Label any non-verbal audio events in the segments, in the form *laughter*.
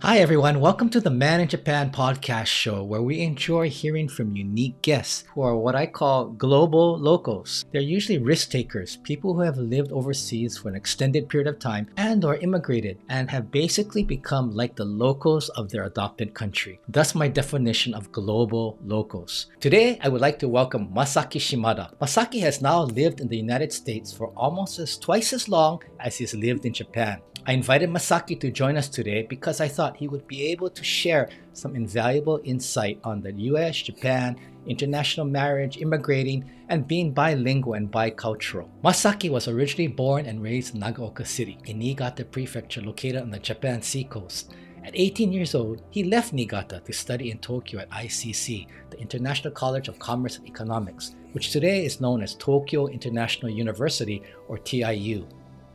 Hi, everyone. Welcome to the Man in Japan podcast show, where we enjoy hearing from unique guests who are what I call global locals. They're usually risk takers, people who have lived overseas for an extended period of time and or immigrated and have basically become like the locals of their adopted country. That's my definition of global locals. Today, I would like to welcome Masaki Shimada. Masaki has now lived in the United States for almost as twice as long as he's lived in Japan. I invited Masaki to join us today because I thought he would be able to share some invaluable insight on the US, Japan, international marriage, immigrating, and being bilingual and bicultural. Masaki was originally born and raised in Nagaoka City, in Niigata Prefecture located on the Japan seacoast. At 18 years old, he left Niigata to study in Tokyo at ICC, the International College of Commerce and Economics, which today is known as Tokyo International University or TIU.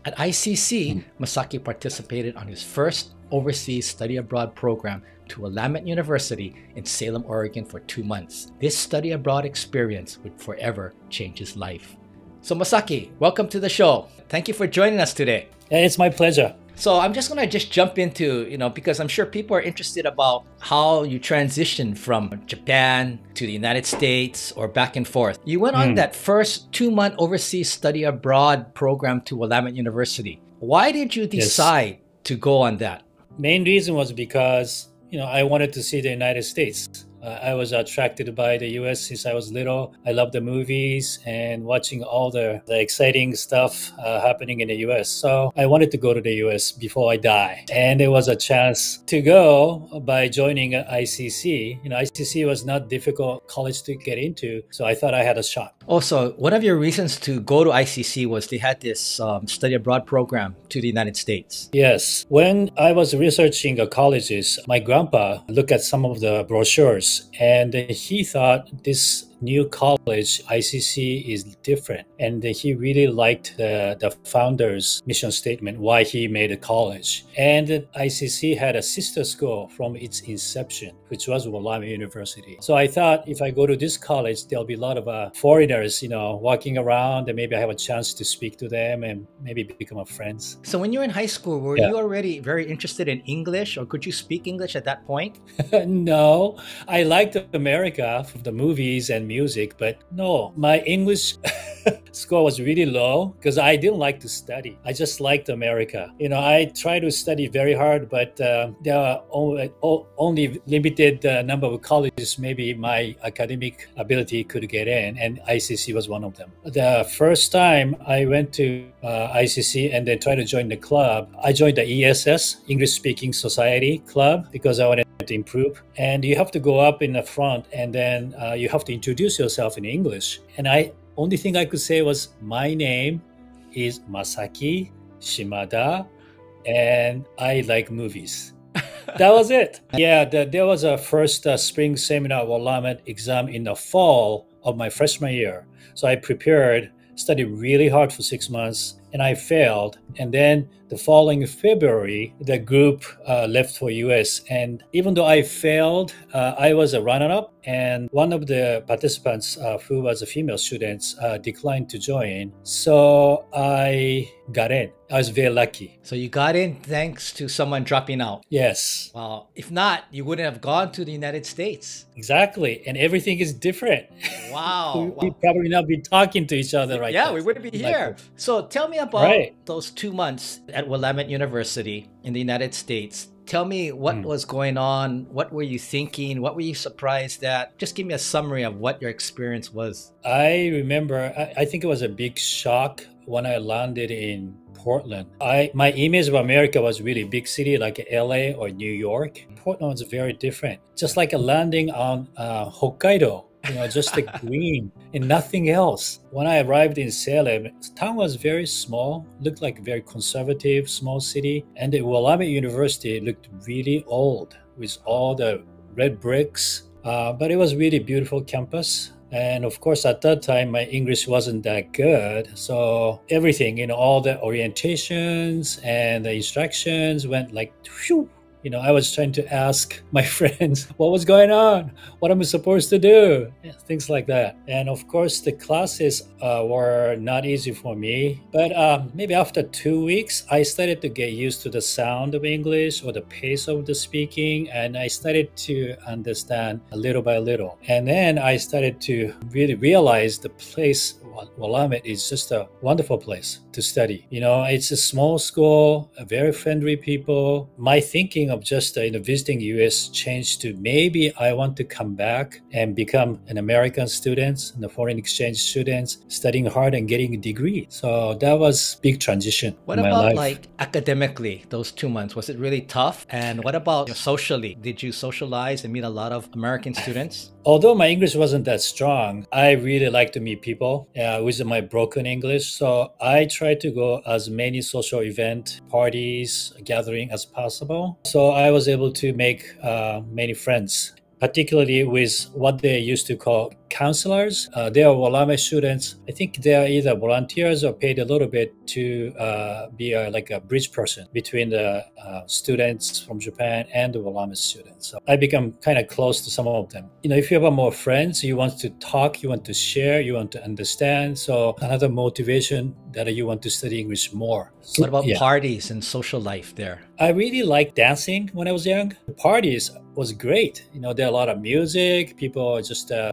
At ICC, hmm. Masaki participated on his first overseas study abroad program to Willamette University in Salem, Oregon for two months. This study abroad experience would forever change his life. So, Masaki, welcome to the show. Thank you for joining us today. It's my pleasure. So I'm just gonna just jump into, you know, because I'm sure people are interested about how you transitioned from Japan to the United States or back and forth. You went on mm. that first two month overseas study abroad program to Willamette University. Why did you decide yes. to go on that? Main reason was because, you know, I wanted to see the United States. Uh, I was attracted by the US since I was little. I love the movies and watching all the, the exciting stuff uh, happening in the US. So I wanted to go to the US before I die. And there was a chance to go by joining ICC. You know, ICC was not difficult college to get into. So I thought I had a shot. Also, one of your reasons to go to ICC was they had this um, study abroad program to the United States. Yes. When I was researching colleges, my grandpa looked at some of the brochures and he thought this new college, ICC, is different. And he really liked the, the founder's mission statement, why he made a college. And ICC had a sister school from its inception, which was Willamette University. So I thought if I go to this college, there'll be a lot of uh, foreigners, you know, walking around and maybe I have a chance to speak to them and maybe become friends. So when you were in high school, were yeah. you already very interested in English or could you speak English at that point? *laughs* no, I liked America from the movies and music, but no, my English *laughs* score was really low because I didn't like to study. I just liked America. You know, I tried to study very hard, but uh, there are only, only limited uh, number of colleges maybe my academic ability could get in, and ICC was one of them. The first time I went to uh, ICC and then tried to join the club, I joined the ESS, English Speaking Society Club, because I wanted to improve. And you have to go up in the front and then uh, you have to introduce yourself in English. And I only thing I could say was my name is Masaki Shimada and I like movies. *laughs* that was it. Yeah, the, there was a first uh, spring seminar Willamette exam in the fall of my freshman year. So I prepared, studied really hard for six months, and I failed. And then the following February, the group uh, left for US. And even though I failed, uh, I was a runner-up. And one of the participants, uh, who was a female student, uh, declined to join. So I got in. I was very lucky. So you got in thanks to someone dropping out. Yes. Well, if not, you wouldn't have gone to the United States. Exactly, and everything is different. Wow. *laughs* we, wow. would probably not be talking to each other right yeah, now. Yeah, we wouldn't be here. Like, so tell me about right. those two months at Willamette University in the United States. Tell me what mm. was going on. What were you thinking? What were you surprised at? Just give me a summary of what your experience was. I remember, I, I think it was a big shock when I landed in Portland. I my image of America was really big city like LA or New York. Portland was very different. Just like a landing on uh, Hokkaido you know, just the green and nothing else. When I arrived in Salem, town was very small, looked like a very conservative, small city. And the Willamette University looked really old with all the red bricks. Uh, but it was really beautiful campus. And of course, at that time, my English wasn't that good. So everything, you know, all the orientations and the instructions went like whew, You know, I was trying to ask my *laughs* friends what was going on, what am I supposed to do, things like that. And of course, the classes uh, were not easy for me. But um, maybe after two weeks, I started to get used to the sound of English or the pace of the speaking, and I started to understand a little by little. And then I started to really realize the place Willamette is just a wonderful place to study. You know, it's a small school, very friendly people. My thinking of just uh, you know visiting US changed to maybe I want to come back and become an American student, a foreign exchange student, studying hard and getting a degree. So that was big transition. What about like academically? Those two months was it really tough? And what about socially? Did you socialize and meet a lot of American students? Although my English wasn't that strong, I really like to meet people uh, with my broken English. So I try to go as many social event, parties, gathering as possible. So I was able to make uh, many friends particularly with what they used to call counselors. Uh, they are Willamette students. I think they are either volunteers or paid a little bit to uh, be a, like a bridge person between the uh, students from Japan and the Willamette students. So I become kind of close to some of them. You know, if you have more friends, you want to talk, you want to share, you want to understand. So another motivation that you want to study English more. what about yeah. parties and social life there? I really liked dancing when I was young. The parties was great. You know, there are a lot of music, people are just uh,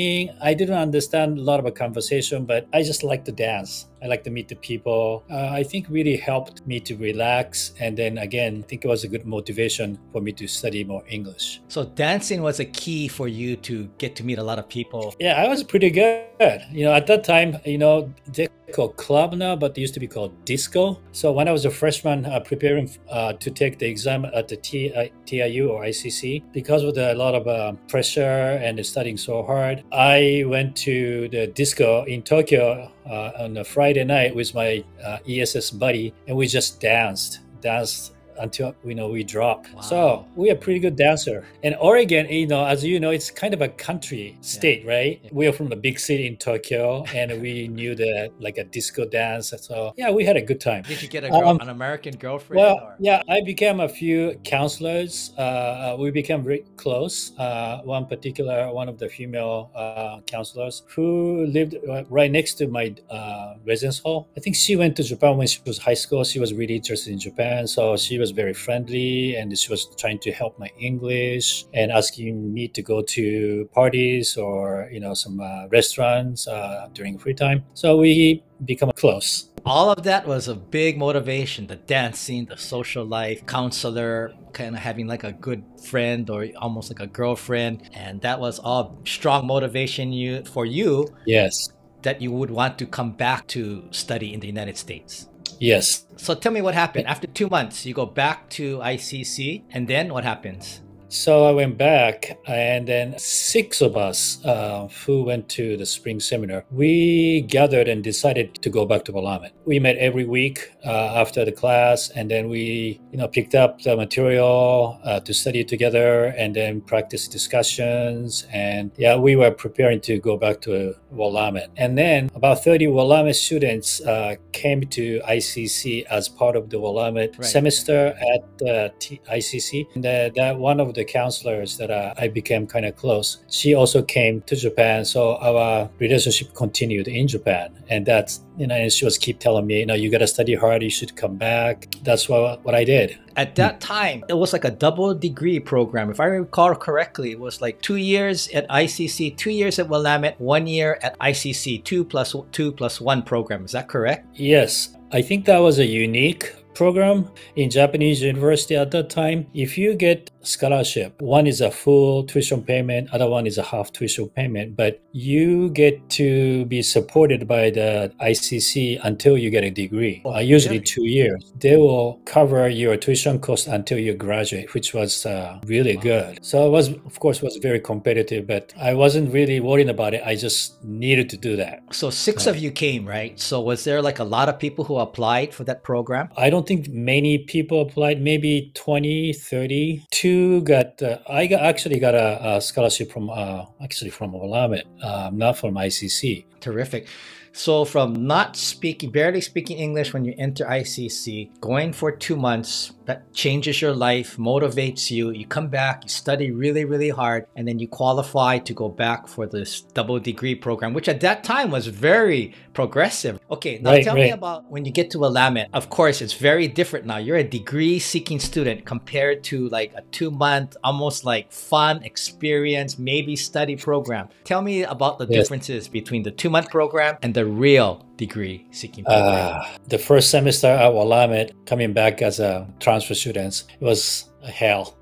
talking. I didn't understand a lot of a conversation, but I just like to dance. I like to meet the people. Uh, I think really helped me to relax. And then again, I think it was a good motivation for me to study more English. So dancing was a key for you to get to meet a lot of people. Yeah, I was pretty good. You know, at that time, you know, they called club now, but it used to be called disco. So when I was a freshman uh, preparing uh, to take the exam at the T, uh, TIU or ICC, because of the, a lot of uh, pressure and studying so hard, I went to the disco in Tokyo uh, on a Friday night with my uh, ESS buddy, and we just danced, danced until you know we drop. Wow. So we are pretty good dancer. And Oregon, you know, as you know, it's kind of a country state, yeah. right? Yeah. We are from the big city in Tokyo, and we *laughs* knew the like a disco dance. So yeah, we had a good time. Did you get a girl, um, an American girlfriend? Well, or? yeah, I became a few counselors. Uh, uh, we became very close. Uh, one particular, one of the female uh, counselors who lived right next to my uh, residence hall. I think she went to Japan when she was high school. She was really interested in Japan, so she was was very friendly and she was trying to help my English and asking me to go to parties or you know some uh, restaurants uh, during free time. So we become close. All of that was a big motivation the dancing, the social life, counselor, kind of having like a good friend or almost like a girlfriend. And that was all strong motivation you for you. Yes. That you would want to come back to study in the United States. Yes. So tell me what happened. After two months, you go back to ICC, and then what happens? So I went back, and then six of us uh, who went to the spring seminar, we gathered and decided to go back to Willamette. We met every week uh, after the class, and then we, you know, picked up the material uh, to study together, and then practice discussions. And yeah, we were preparing to go back to Willamette. And then about 30 Willamette students uh, came to ICC as part of the Willamette right. semester at T- ICC. And uh, that one of the the counselors that uh, I became kind of close, she also came to Japan. So our relationship continued in Japan. And that's, you know, and she was keep telling me, you know, you got to study hard, you should come back. That's what, what I did. At that time, it was like a double degree program. If I recall correctly, it was like two years at ICC, two years at Willamette, one year at ICC, two plus two plus one program. Is that correct? Yes. I think that was a unique program in Japanese university at that time. If you get scholarship. One is a full tuition payment, other one is a half tuition payment, but you get to be supported by the ICC until you get a degree, oh, uh, usually really? two years. They will cover your tuition cost until you graduate, which was uh, really wow. good. So it was, of course, was very competitive, but I wasn't really worrying about it. I just needed to do that. So six of you came, right? So was there like a lot of people who applied for that program? I don't think many people applied, maybe 20, 30 two got. Uh, I got, actually got a, a scholarship from uh, actually from Willamette, um, not from ICC. Terrific. So from not speaking, barely speaking English when you enter ICC, going for two months, that changes your life, motivates you. You come back, you study really, really hard, and then you qualify to go back for this double degree program, which at that time was very progressive. Okay, now Right, tell me about when you get to Willamette. Of course, it's very different now. You're a degree seeking student compared to like a two month, almost like fun experience, maybe study program. Tell me about the Yes. differences between the two month program and the real degree seeking program. Uh, the first semester at Willamette, coming back as a transfer student, it was a hell.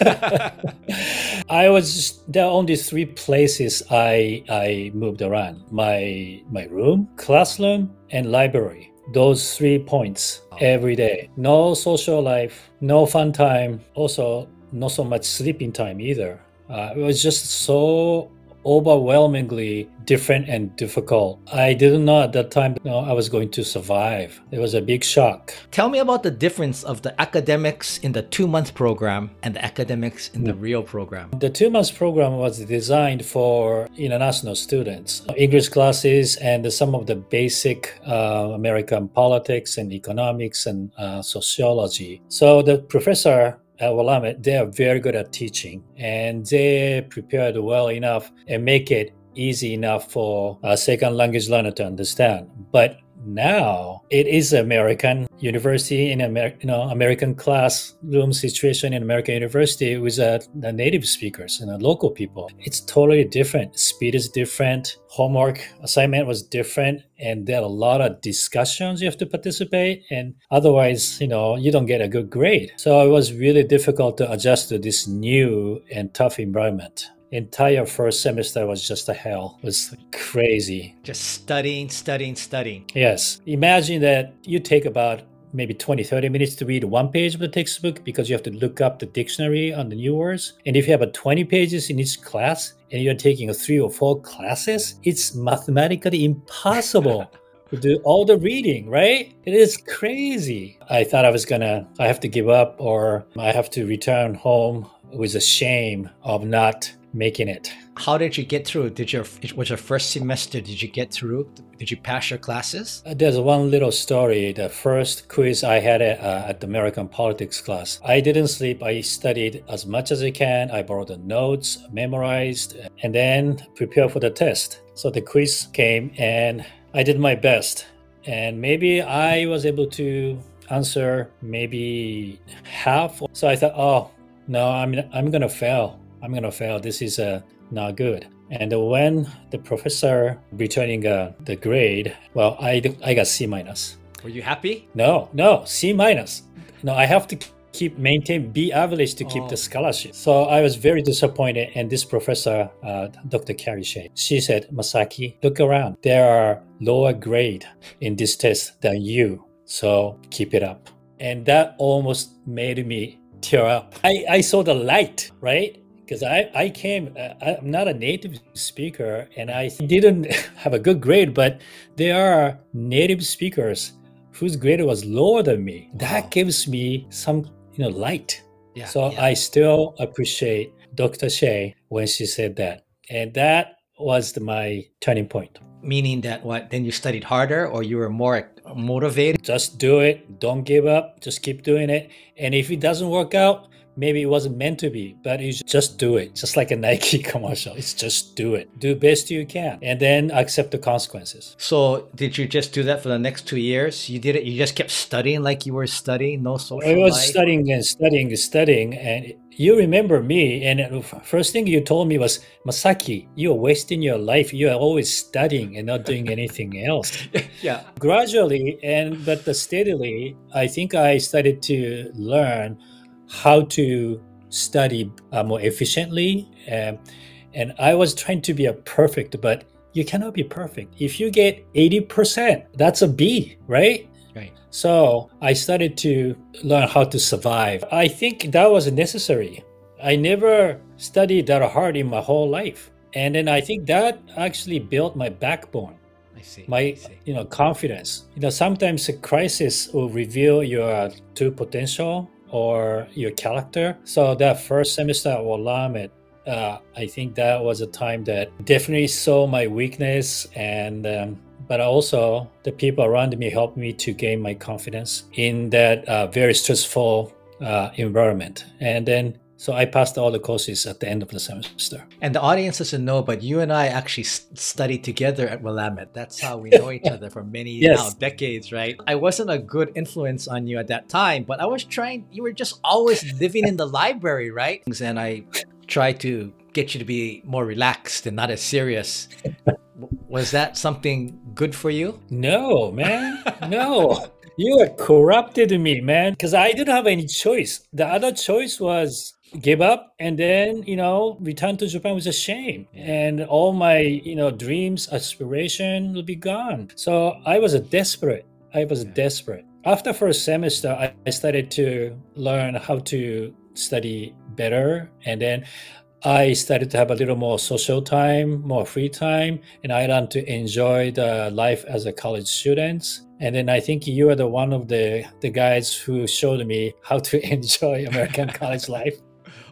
*laughs* I was there are only three places I I moved around: my my room, classroom, and library. Those three points every day. No social life, no fun time. Also, not so much sleeping time either. Uh, it was just so overwhelmingly different and difficult. I didn't know at that time you know, I was going to survive. It was a big shock. Tell me about the difference of the academics in the two month program and the academics in the real program. The two month program was designed for international students, English classes, and some of the basic uh, American politics and economics and uh, sociology. So the professor Uh, at Willamette, they are very good at teaching and they prepared well enough and make it easy enough for a second language learner to understand. But now it is American university in Amer- you know American classroom situation in American university with uh, the native speakers and the local people. It's totally different. Speed is different. Homework assignment was different, and there are a lot of discussions you have to participate, and otherwise, you know, you don't get a good grade. So it was really difficult to adjust to this new and tough environment. Entire first semester was just a hell. It was crazy. Just studying, studying, studying. Yes. Imagine that you take about maybe 20, 30 minutes to read one page of the textbook because you have to look up the dictionary on the new words. And if you have a 20 pages in each class and you're taking a three or four classes, it's mathematically impossible *laughs* to do all the reading, right? It is crazy. I thought I was gonna, I have to give up or I have to return home with the shame of not making it. How did you get through? Did your was your first semester? Did you get through? Did you pass your classes? Uh, There's one little story. The first quiz I had at, uh, at the American politics class, I didn't sleep. I studied as much as I can. I borrowed the notes, memorized, and then prepared for the test. So the quiz came, and I did my best. And maybe I was able to answer maybe half. So I thought, oh no, I'm I'm gonna fail. I'm gonna fail. This is uh, not good. And when the professor returning uh, the grade, well, I I got C minus. Were you happy? No, no, C minus. No, I have to keep maintain B average to keep Oh. the scholarship. So I was very disappointed. And this professor, uh, Dr. Carrie Shea, she said, Masaki, look around. There are lower grade in this test than you. So keep it up. And that almost made me tear up. I, I saw the light, right? Because I, I came, uh, I'm not a native speaker and I didn't *laughs* have a good grade, but there are native speakers whose grade was lower than me. Wow. That gives me some, you know, light. Yeah. So yeah. I still appreciate Dr. Shea when she said that. And that was the, my turning point. meaning that what? Then you studied harder, or you were more motivated. Just do it. Don't give up. Just keep doing it. And if it doesn't work out, maybe it wasn't meant to be, but you just do it. Just like a *laughs* Nike commercial. It's just do it. Do best you can. And then accept the consequences. So did you just do that for the next two years? You did it. You just kept studying like you were studying, no social I was life? studying and studying and studying, and you remember me. And the first thing you told me was, Masaki, you're wasting your life. You are always studying and not doing anything else. *laughs* yeah. Gradually, and but steadily, I think I started to learn how to study uh, more efficiently. Um, and I was trying to be a perfect, but you cannot be perfect. If you get 80%, that's a B, right? Right. So I started to learn how to survive. I think that was necessary. I never studied that hard in my whole life. And then I think that actually built my backbone, I see. my I see. you know confidence. You know sometimes a crisis will reveal your true potential or your character. So that first semester at Willamette, uh, I think that was a time that definitely saw my weakness and um, but also the people around me helped me to gain my confidence in that uh, very stressful uh, environment and then so I passed all the courses at the end of the semester. And the audience doesn't know, but you and I actually studied together at Willamette. That's how we *laughs* know each other for many yes. now, decades, right? I wasn't a good influence on you at that time, but I was trying, you were just always living in the *laughs* library, right? And I tried to get you to be more relaxed and not as serious. *laughs* Was that something good for you? No, man. No. you are corrupted me, man. Because I didn't have any choice. The other choice was give up and then you know return to japan was a shame. And all my you know dreams aspiration will be gone. So i was a desperate. I was desperate. After first semester I, I started to learn how to study better. And then I started to have a little more social time, more free time, and I learned to enjoy the life as a college student. And then I think you are the one of the the guys who showed me how to *laughs* enjoy American *laughs* college life.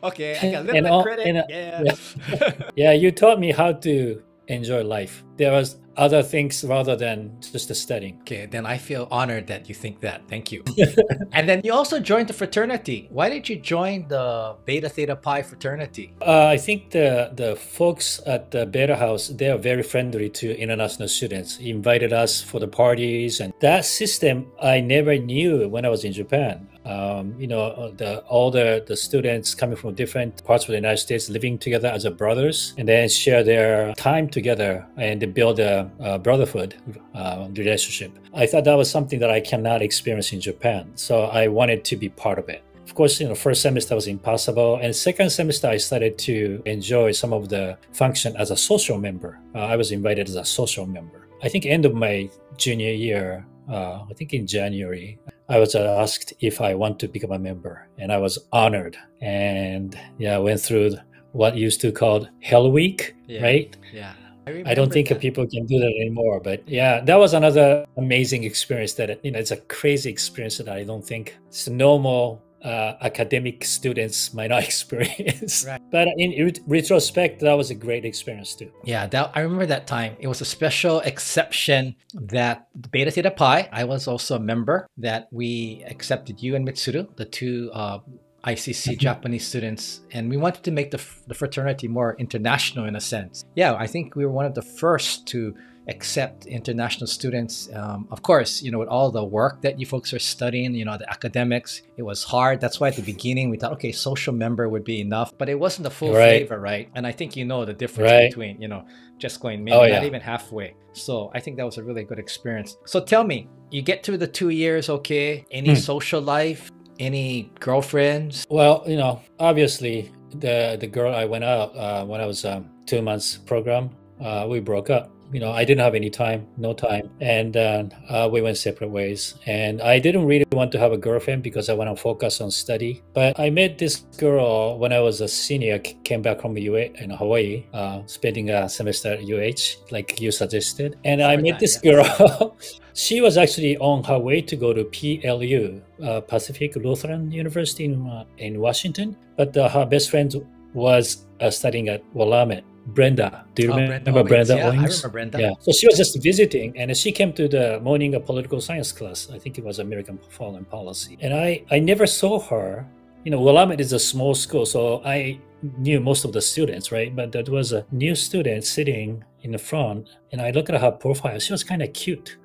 Okay, I *laughs* got a little and bit all, credit. And, uh, yeah. yeah. *laughs* yeah, you taught me how to enjoy life. There was other things rather than just the studying. Okay, then I feel honored that you think that. Thank you. *laughs* and then you also joined the fraternity. Why did you join the Beta Theta Pi fraternity? Uh, I think the the folks at the Beta House they are very friendly to international students. He invited us for the parties, and that system I never knew when I was in Japan. Um, you know, uh, the, all the, the students coming from different parts of the United States living together as a brothers and then share their time together and build a, a brotherhood uh, relationship. I thought that was something that I cannot experience in Japan. So I wanted to be part of it. Of course, you know, first semester was impossible, and second semester I started to enjoy some of the function as a social member. Uh, I was invited as a social member. I think end of my junior year, uh, I think in January, I was asked if I want to become a member, and I was honored. And yeah, I went through what used to called Hell Week, yeah. right? Yeah. I, I don't think that. people can do that anymore. But yeah, that was another amazing experience. That you know, it's a crazy experience that I don't think it's normal uh, academic students might not *laughs* experience. Right. But in re- retrospect, that was a great experience too. Yeah, that, I remember that time. It was a special exception that Beta Theta Pi, I was also a member, that we accepted you and Mitsuru, the two uh, ICC mm-hmm. Japanese students, and we wanted to make the, the fraternity more international in a sense. Yeah, I think we were one of the first to accept international students. Um, of course, you know, with all the work that you folks are studying, you know, the academics, it was hard. That's why at the beginning we thought, okay, social member would be enough, but it wasn't the full right. flavor, right? And I think you know the difference right. between, you know, just going maybe oh, yeah. not even halfway. So I think that was a really good experience. So tell me, you get through the two years, okay? Any hmm. social life? Any girlfriends? Well, you know, obviously the the girl I went out uh, when I was um, two months program, uh, we broke up you know, I didn't have any time, no time, and uh, uh, we went separate ways. And I didn't really want to have a girlfriend because I want to focus on study. But I met this girl when I was a senior, came back from the UA in Hawaii, uh, spending a semester at UH, like you suggested. And I met this girl. *laughs* she was actually on her way to go to PLU, uh, Pacific Lutheran University in, uh, in Washington. But uh, her best friend was studying at Willamette. Brenda. Do you oh, remember Brenda, Brenda yeah? I remember Brenda. Yeah. So she was just visiting and she came to the morning of political science class. I think it was American foreign policy. And I, I never saw her. You know, Willamette is a small school, so I knew most of the students, right? But there was a new student sitting in the front, and I looked at her profile. She was kind of cute.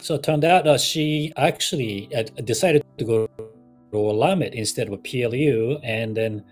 So it turned out that she actually decided to go to Willamette instead of PLU, and then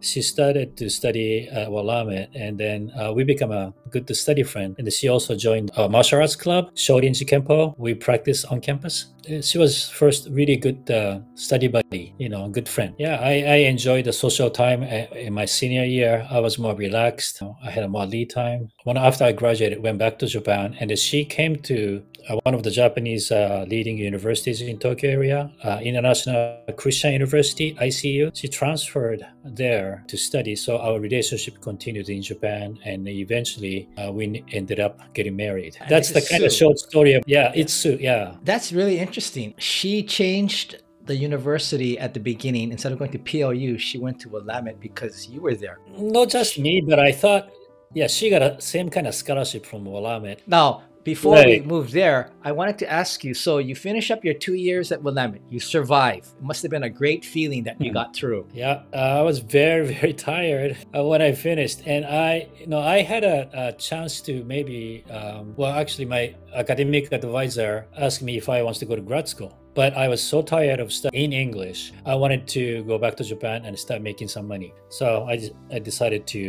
she started to study at Willamette, and then uh, we become a good to study friend. And she also joined a martial arts club, Shorinji Kempo. We practice on campus. Uh, she was first really good uh, study buddy, you know, good friend. Yeah, I, I enjoyed the social time uh, in my senior year. I was more relaxed. I had a more lead time. When after I graduated, went back to Japan, and she came to uh, one of the Japanese uh, leading universities in Tokyo area, uh, International Christian University (ICU). She transferred there to study, so our relationship continued in Japan, and eventually uh, we ended up getting married. That's the kind Sue. of short story. Of, yeah, it's Sue. Yeah, that's really interesting. She changed the university at the beginning, instead of going to PLU, she went to Willamette because you were there. Not just me, but I thought, yeah, she got a same kind of scholarship from Willamette. Now, before Right. we move there, I wanted to ask you. So you finish up your two years at Willamette. You survive. It must have been a great feeling that you Mhm. got through. Yeah, uh, I was very, *laughs* very tired when I finished, and I, you know, I had a, a chance to maybe, um, well, actually, my academic advisor asked me if I wants to go to grad school, but I was so tired of studying English, I wanted to go back to Japan and start making some money. So I, I decided to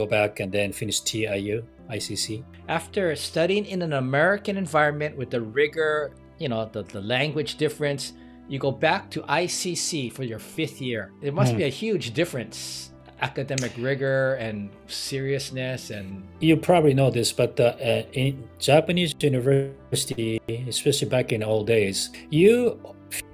go back and then finish TIU, ICC. After studying in an American environment with the rigor, you know, the, the language difference, you go back to ICC for your fifth year. It must Hmm. be a huge difference. Academic rigor and seriousness and You probably know this, but uh, uh, in Japanese university, especially back in old days, you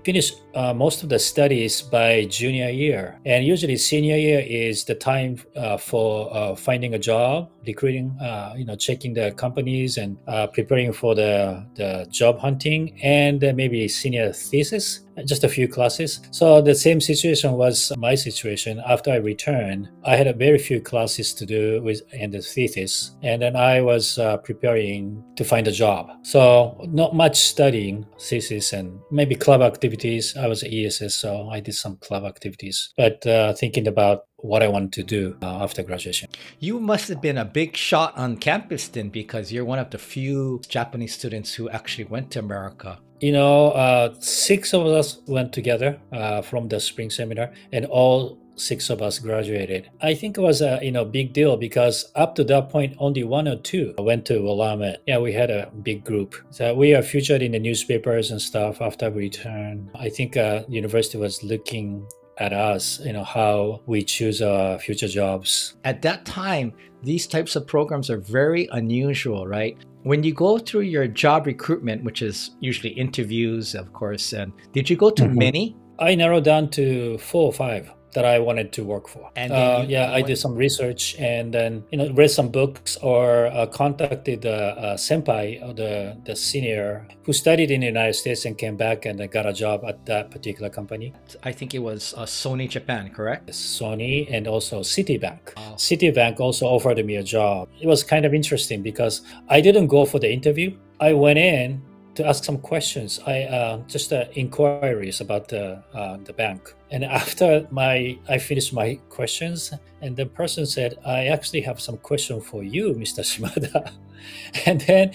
finish uh, most of the studies by junior year, and usually senior year is the time uh, for uh, finding a job, recruiting, uh, you know, checking the companies and uh, preparing for the the job hunting, and then maybe senior thesis. Just a few classes. So the same situation was my situation. After I returned, I had a very few classes to do with and the thesis, and then I was uh, preparing to find a job. So not much studying thesis and maybe club activities. I was at ESS, so I did some club activities, but uh, thinking about what I wanted to do uh, after graduation. you must have been a big shot on campus then because you're one of the few Japanese students who actually went to America. You know, uh, six of us went together uh, from the spring seminar, and all six of us graduated. I think it was a you know big deal because up to that point, only one or two went to Willamette. Yeah, we had a big group. So we are featured in the newspapers and stuff after we returned. I think uh, university was looking at us, you know, how we choose our future jobs. At that time, these types of programs are very unusual, right? When you go through your job recruitment, which is usually interviews, of course, and did you go to Mhm. many? I narrowed down to four or five that I wanted to work for. And uh, you- yeah, you I did some research and then you know read some books or uh, contacted the uh, senpai, or the the senior who studied in the United States and came back and got a job at that particular company, I think it was uh, Sony Japan, correct? Sony, and also Citibank. Oh. Citibank also offered me a job. It was kind of interesting because I didn't go for the interview. I went in to ask some questions. I uh, just uh, inquiries about the uh, the bank. And *laughs* after my I finished my questions, and the person said, "I actually have some question for you, Mr. Shimada." *laughs* and then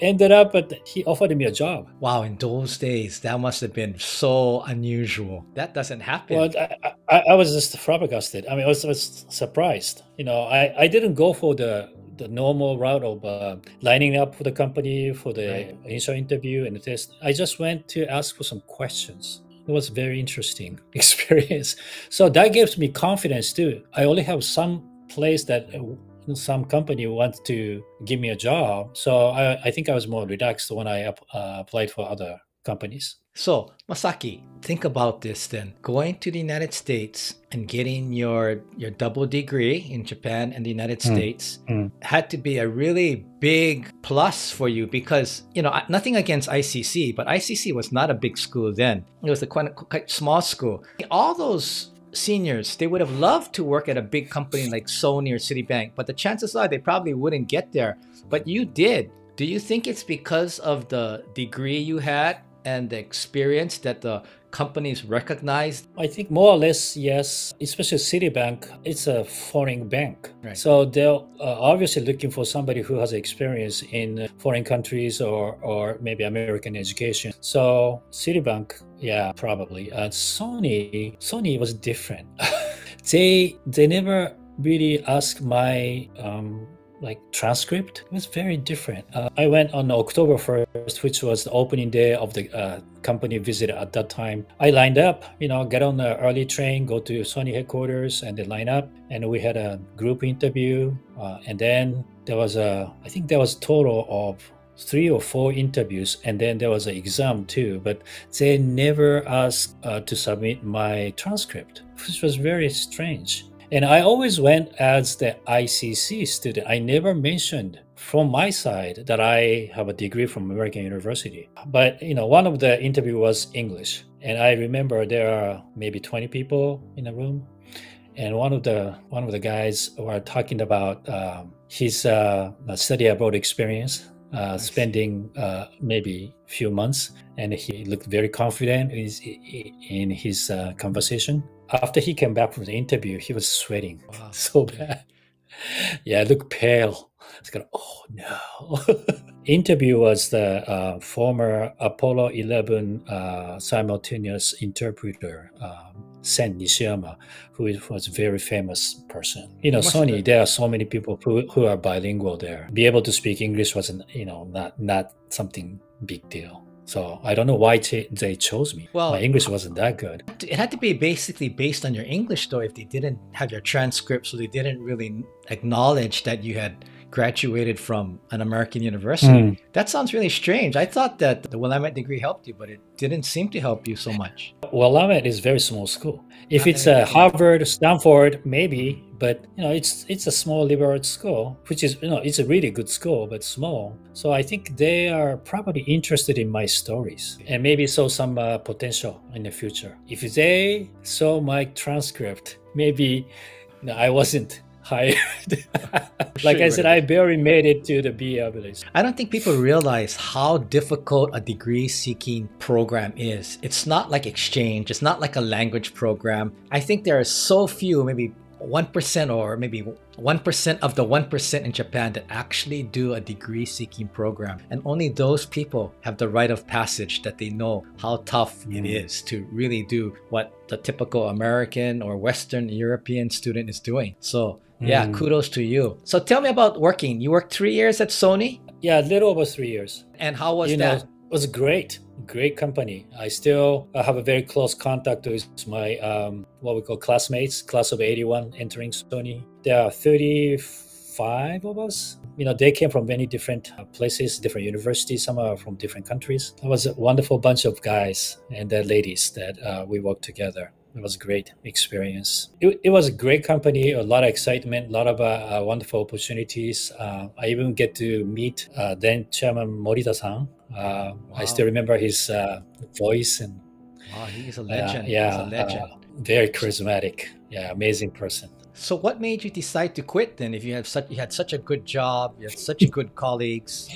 ended up, but he offered me a job. Wow, in those days, that must have been so unusual. That doesn't happen. Well, I, I, I was just flabbergasted. I mean, I was, I was surprised. You know, I, I didn't go for the the normal route of uh, lining up for the company for the Right. initial interview and the test. I just went to ask for some questions. It was very interesting *laughs* experience. So that gives me confidence too. I only have some place that uh, some company wants to give me a job. So I, I think I was more relaxed when I uh, applied for other companies. So, Masaki, think about this then. Going to the United States and getting your your double degree in Japan and the United Mm. States Mm. had to be a really big plus for you because, you know, nothing against ICC, but ICC was not a big school then. It was a quite, quite small school. All those seniors, they would have loved to work at a big company like Sony or Citibank, but the chances are they probably wouldn't get there. But you did. Do you think it's because of the degree you had and the experience that the companies recognize? I think more or less, yes. Especially Citibank, it's a foreign bank. Right. So they're uh, obviously looking for somebody who has experience in foreign countries or, or maybe American education. So Citibank, yeah, probably. Uh, Sony, Sony was different. *laughs* they they never really asked my um, like transcript it was very different. Uh, i went on october 1st which was the opening day of the uh, company visit at that time. I lined up you know get on the early train go to sony headquarters and they line up and we had a group interview uh, and then there was a i think there was total of three or four interviews and then there was an exam too but they never asked uh, to submit my transcript which was very strange And I always went as the ICC student. I never mentioned from my side that I have a degree from American University. But you know, one of the interview was English, and I remember there are maybe 20 people in the room, and one of the one of the guys were talking about um, his uh, study abroad experience. Uh, spending uh, maybe a few months, and he looked very confident in his, in his uh, conversation. After he came back from the interview, he was sweating wow. *laughs* so bad. Yeah, look pale. It's kind of, oh no. *laughs* Interview was the uh, former Apollo 11 uh, simultaneous interpreter, um, Sen Nishiyama, who was a very famous person. You know, Sony, there are so many people who, who are bilingual there. Be able to speak English wasn't, you know, not not something big deal. So I don't know why they chose me. Well, my English wasn't that good. It had to be basically based on your English, though. If they didn't have your transcript, so they didn't really acknowledge that you had graduated from an American university. Mm. That sounds really strange. I thought that the Willamette degree helped you, but it didn't seem to help you so much. Willamette is very small school. If it's a Harvard, Stanford, maybe, but you know, it's it's a small liberal arts school, which is you know, it's a really good school, but small. So I think they are probably interested in my stories and maybe saw some uh, potential in the future. If they saw my transcript, maybe I wasn't hired. *laughs* like I said, I barely made it to the BA list. I don't think people realize how difficult a degree seeking program is. It's not like exchange, it's not like a language program. I think there are so few, maybe 1% or maybe 1% of the 1% in Japan that actually do a degree seeking program. And only those people have the rite of passage that they know how tough mm. it is to really do what the typical American or Western European student is doing. So yeah, mm. kudos to you. So tell me about working. You worked three years at Sony? Yeah, a little over three years. And how was you that? Know, it was great, great company. I still have a very close contact with my um, what we call classmates, class of '81, entering Sony. There are 35 of us. You know, they came from many different uh, places, different universities. Some are from different countries. It was a wonderful bunch of guys and ladies that uh, we worked together it was a great experience. It, it was a great company, a lot of excitement, a lot of uh, uh, wonderful opportunities. Uh, I even get to meet uh, then Chairman Morita-san. Wow. Uh, I still remember his uh, voice and. Wow, he's a legend. yeah, a legend. very charismatic. Yeah, amazing person. So, what made you decide to quit then? If you have such, you had such a good job, you had such good colleagues.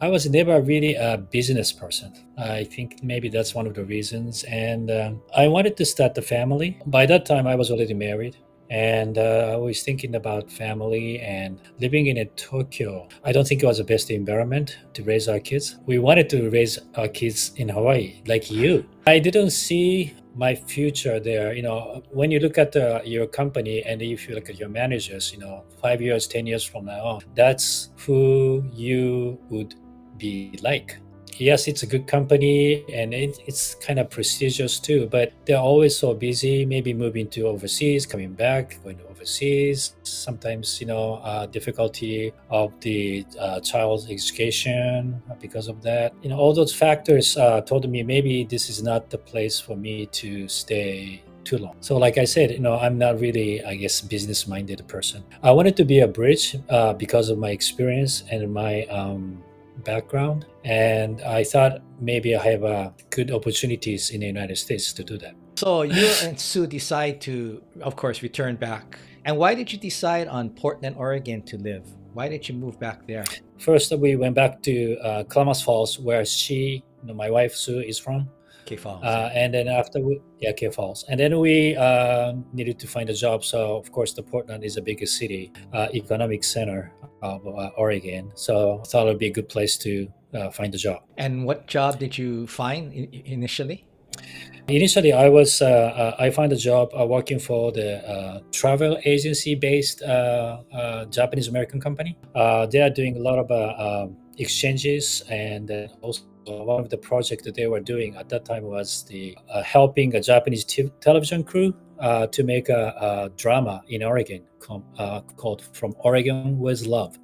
I was never really a business person. I think maybe that's one of the reasons. And um, I wanted to start the family. By that time, I was already married. And uh, I was thinking about family and living in a Tokyo. I don't think it was the best environment to raise our kids. We wanted to raise our kids in Hawaii, like you. I didn't see my future there. You know, when you look at uh, your company and if you look at your managers, you know, five years, 10 years from now, that's who you would be like. Yes, it's a good company and it, it's kind of prestigious too, but they're always so busy, maybe moving to overseas, coming back, going overseas. Sometimes, you know, uh, difficulty of the uh, child's education because of that. You know, all those factors uh, told me maybe this is not the place for me to stay too long. So, like I said, you know, I'm not really, I guess, business-minded person. I wanted to be a bridge uh, because of my experience and my um, background, and I thought maybe I have uh, good opportunities in the United States to do that. So you and Sue decide to, of course, return back. And why did you decide on Portland, Oregon to live? Why did you move back there? First, we went back to uh, Klamath Falls, where she, you know, my wife Sue, is from. K Falls. Uh, and then after we, yeah, K Falls. And then we uh, needed to find a job. So, of course, the Portland is the biggest city, uh, economic center of uh, Oregon. So I thought it would be a good place to uh, find a job. And what job did you find initially? Initially, I was uh, uh, I found a job uh, working for the uh, travel agency based uh, Japanese American company. they are doing a lot of um, exchanges and also one of the projects that they were doing at that time was the helping a Japanese television crew to make a, a, drama in Oregon com- called "From Oregon with Love,"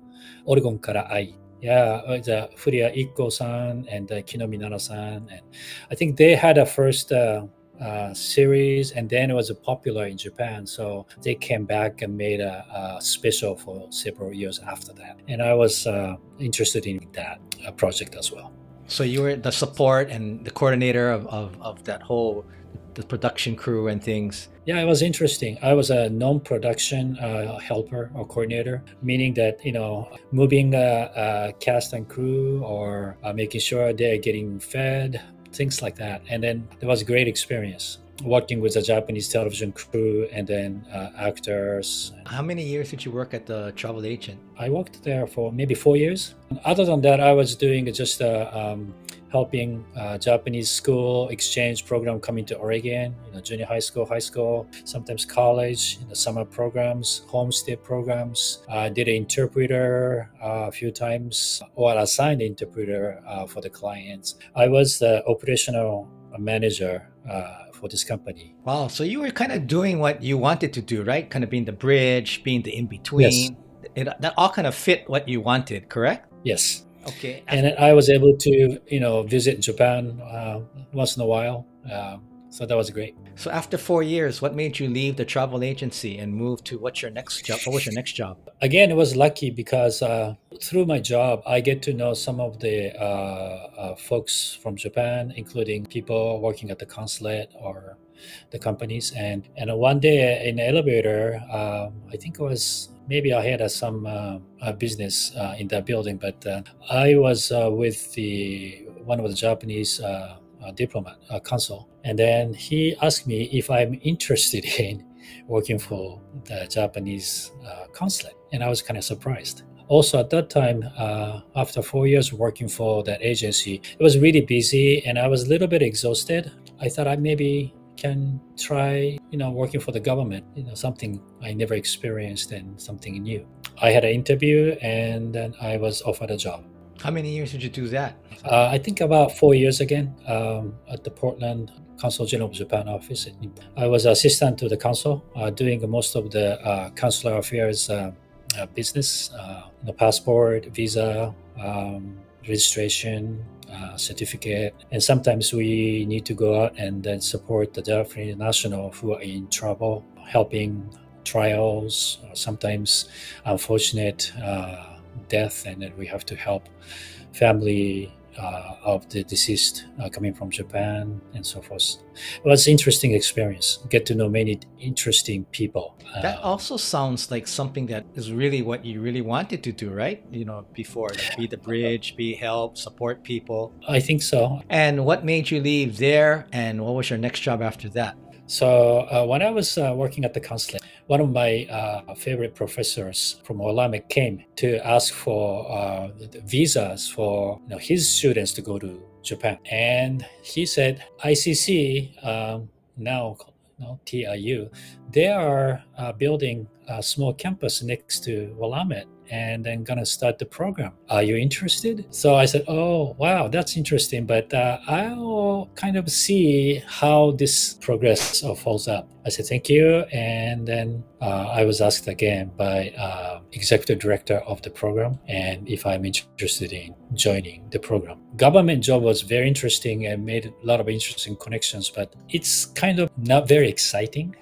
Oregon kara ai. Yeah, uh, the Furia Ikko-san and uh, Kinomi Nana-san, and I think they had a first uh, uh, series, and then it was popular in Japan. So they came back and made a, a special for several years after that. And I was uh, interested in that uh, project as well. So you were the support and the coordinator of, of, of that whole the production crew and things. Yeah, it was interesting. I was a non-production uh, helper or coordinator, meaning that you know moving a, a cast and crew or uh, making sure they're getting fed, things like that. And then it was a great experience working with a Japanese television crew and then uh, actors. How many years did you work at the travel agent? I worked there for maybe four years. Other than that, I was doing just uh, um, helping uh, Japanese school exchange program coming to Oregon, you know, junior high school, high school, sometimes college, you know, summer programs, homestay programs. I did an interpreter uh, a few times or assigned interpreter uh, for the clients. I was the operational manager uh, for this company. Wow. So you were kind of doing what you wanted to do, right? Kind of being the bridge, being the in between. Yes. It, that all kind of fit what you wanted, correct? Yes. Okay. And I was able to, you know, visit Japan uh, once in a while. Uh, so that was great. So after four years, what made you leave the travel agency and move to what's your next job? What was your next job? Again, it was lucky because uh, through my job, I get to know some of the uh, uh, folks from Japan, including people working at the consulate or the companies. And and one day in the elevator, um, I think it was maybe I had uh, some uh, business uh, in that building, but uh, I was uh, with the one of the Japanese uh, diplomat consul, and then he asked me if I'm interested *laughs* in working for the Japanese consulate, and I was kind of surprised also at that time uh, after four years working for that agency it was really busy and i was a little bit exhausted i thought i maybe can try, you know, working for the government, you know, something I never experienced and something new. I had an interview and then I was offered a job. How many years did you do that? Uh, I think about four years again um, at the Portland Consul General of Japan office. I was assistant to the consul, uh, doing most of the uh, consular affairs uh, uh, business, uh, the passport, visa, um, registration, uh, certificate. And sometimes we need to go out and then support the Japanese national who are in trouble, helping trials, sometimes unfortunate uh, death, and then we have to help family uh, of the deceased uh, coming from Japan and so forth. It was an interesting experience. Get to know many interesting people. That uh, also sounds like something that is really what you really wanted to do, right? You know, before like be the bridge, be help, support people. I think so. And what made you leave there? And what was your next job after that? So uh, when I was uh, working at the consulate, one of my uh, favorite professors from Willamette came to ask for uh, visas for you know, his students to go to Japan, and he said ICC um, now know, TIU, they are uh, building a small campus next to Willamette and then gonna start the program. Are you interested? So I said, oh wow, that's interesting, but uh, I'll kind of see how this progress or falls up. I said thank you, and then uh, I was asked again by uh, executive director of the program, and if I'm interested in joining the program. Government job was very interesting and made a lot of interesting connections, but it's kind of not very exciting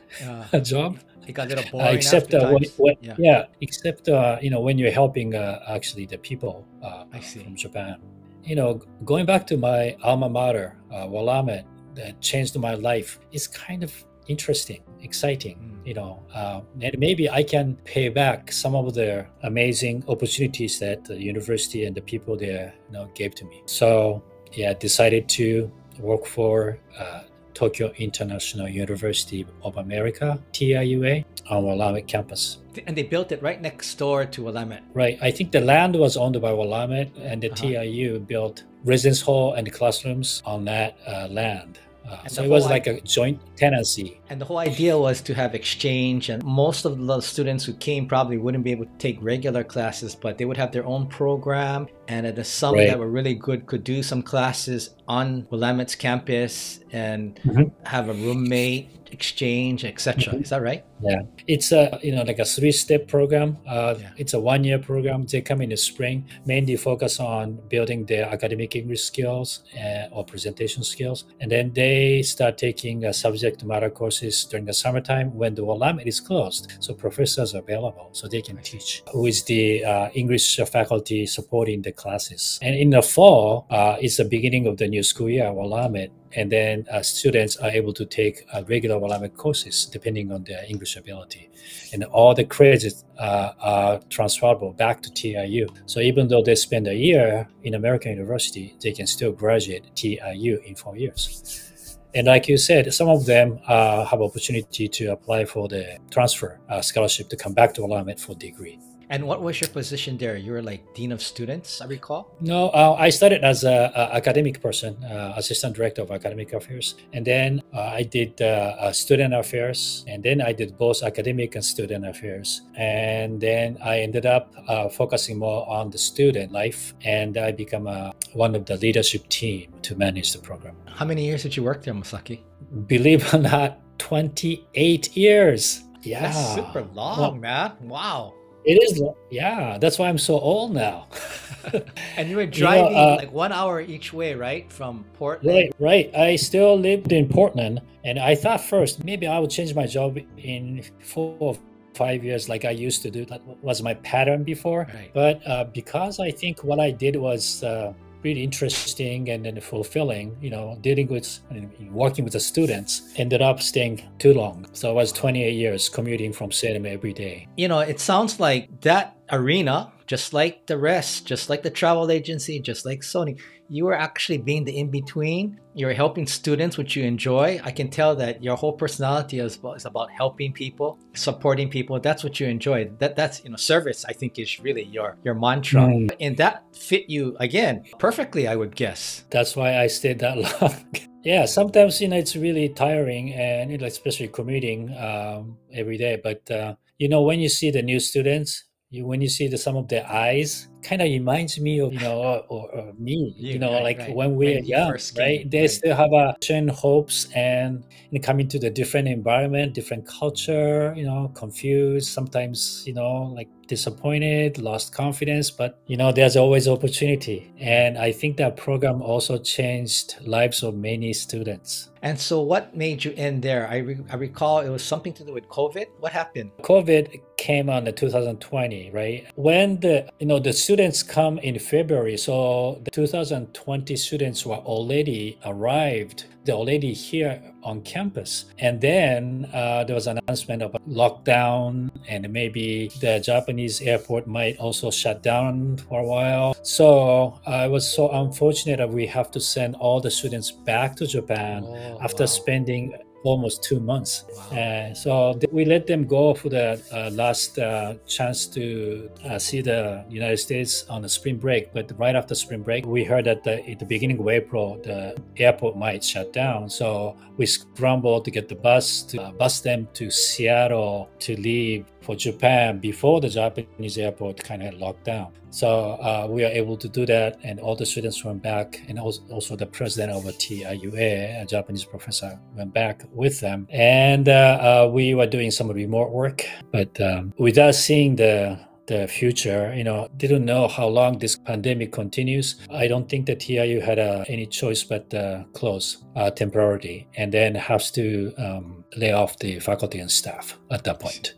a *laughs* job. It got a little boring. Uh, except uh, when, when, yeah. yeah. except uh, you know when you're helping uh, actually the people uh, I see. from Japan. You know, going back to my alma mater, uh, Willamette, that changed my life. It's kind of interesting, exciting. Mm. You know, uh, and maybe I can pay back some of the amazing opportunities that the university and the people there you know gave to me. So yeah, decided to work for uh, Tokyo International University of America, TIUA, on Willamette campus. And they built it right next door to Willamette. Right. I think the land was owned by Willamette, and the uh-huh. TIU built residence hall and classrooms on that uh, land. Uh, so it was like a joint tenancy. And the whole idea was to have exchange, and most of the students who came probably wouldn't be able to take regular classes, but they would have their own program. And at some right. that were really good could do some classes on Willamette's campus and mm-hmm. have a roommate exchange, etc. Mm-hmm. Is that right? Yeah, it's a you know like a three-step program. Uh, yeah. It's a one-year program. They come in the spring, mainly focus on building their academic English skills uh, or presentation skills, and then they start taking a subject matter courses during the summertime when the Willamette is closed. So professors are available, so they can teach with the uh, English faculty supporting the classes. And in the fall, uh, it's the beginning of the new school year, Willamette and then uh, students are able to take uh, regular Willamette courses depending on their English ability. And all the credits uh, are transferable back to TIU. So even though they spend a year in American university, they can still graduate TIU in four years. And like you said, some of them uh, have opportunity to apply for the transfer uh, scholarship to come back to Willamette for degree. And what was your position there? You were like dean of students, I recall. No, uh, I started as a, a academic person, uh, assistant director of academic affairs, and then uh, I did uh, student affairs, and then I did both academic and student affairs, and then I ended up uh, focusing more on the student life, and I became uh, one of the leadership team to manage the program. How many years did you work there, Masaki? Believe it or not, twenty-eight years. Yeah, That's super long, well, man. Wow. It is, yeah. That's why I'm so old now. *laughs* and you were driving you know, uh, like one hour each way, right, from Portland. Right, right. I still lived in Portland, and I thought first maybe I would change my job in four or five years, like I used to do. That was my pattern before. Right. But uh, because I think what I did was. Uh, really interesting and then fulfilling you know dealing with working with the students ended up staying too long. So i was 28 years commuting from salem every day. You know it sounds like that arena just like the rest just like the travel agency just like sony you are actually being the in between. You're helping students, which you enjoy. I can tell that your whole personality is about, is about helping people, supporting people. That's what you enjoy. That that's you know service. I think is really your your mantra, mm. and that fit you again perfectly. I would guess. That's why I stayed that *laughs* long. yeah, sometimes you know it's really tiring, and especially commuting um, every day. But uh, you know when you see the new students you, when you see the some of their eyes kind of reminds me of you know or, *sighs* uh, or, or me you, you know right, like right. when we're when young right they right. still have a certain hopes and you know, coming to the different environment different culture you know confused sometimes you know like disappointed lost confidence but you know there's always opportunity and i think that program also changed lives of many students and so, what made you end there? I, re- I recall it was something to do with COVID. What happened? COVID came on the 2020, right? When the you know the students come in February, so the 2020 students were already arrived they're already here on campus. And then uh, there was an announcement of a lockdown, and maybe the Japanese airport might also shut down for a while. So uh, it was so unfortunate that we have to send all the students back to Japan oh, after wow. spending almost two months. Wow. Uh, so we let them go for the uh, last uh, chance to uh, see the United States on the spring break. But right after spring break, we heard that the, at the beginning of April, the airport might shut down. So we scrambled to get the bus to uh, bus them to Seattle to leave for Japan before the Japanese airport kind of locked down. So uh, we are able to do that, and all the students went back, and also, also the president of TIUA, a Japanese professor, went back with them, and uh, uh, we were doing some remote work, but um, without seeing the the future. You know, didn't know how long this pandemic continues. I don't think that TIU had uh, any choice but uh, close uh, temporarily, and then has to um, lay off the faculty and staff at that point.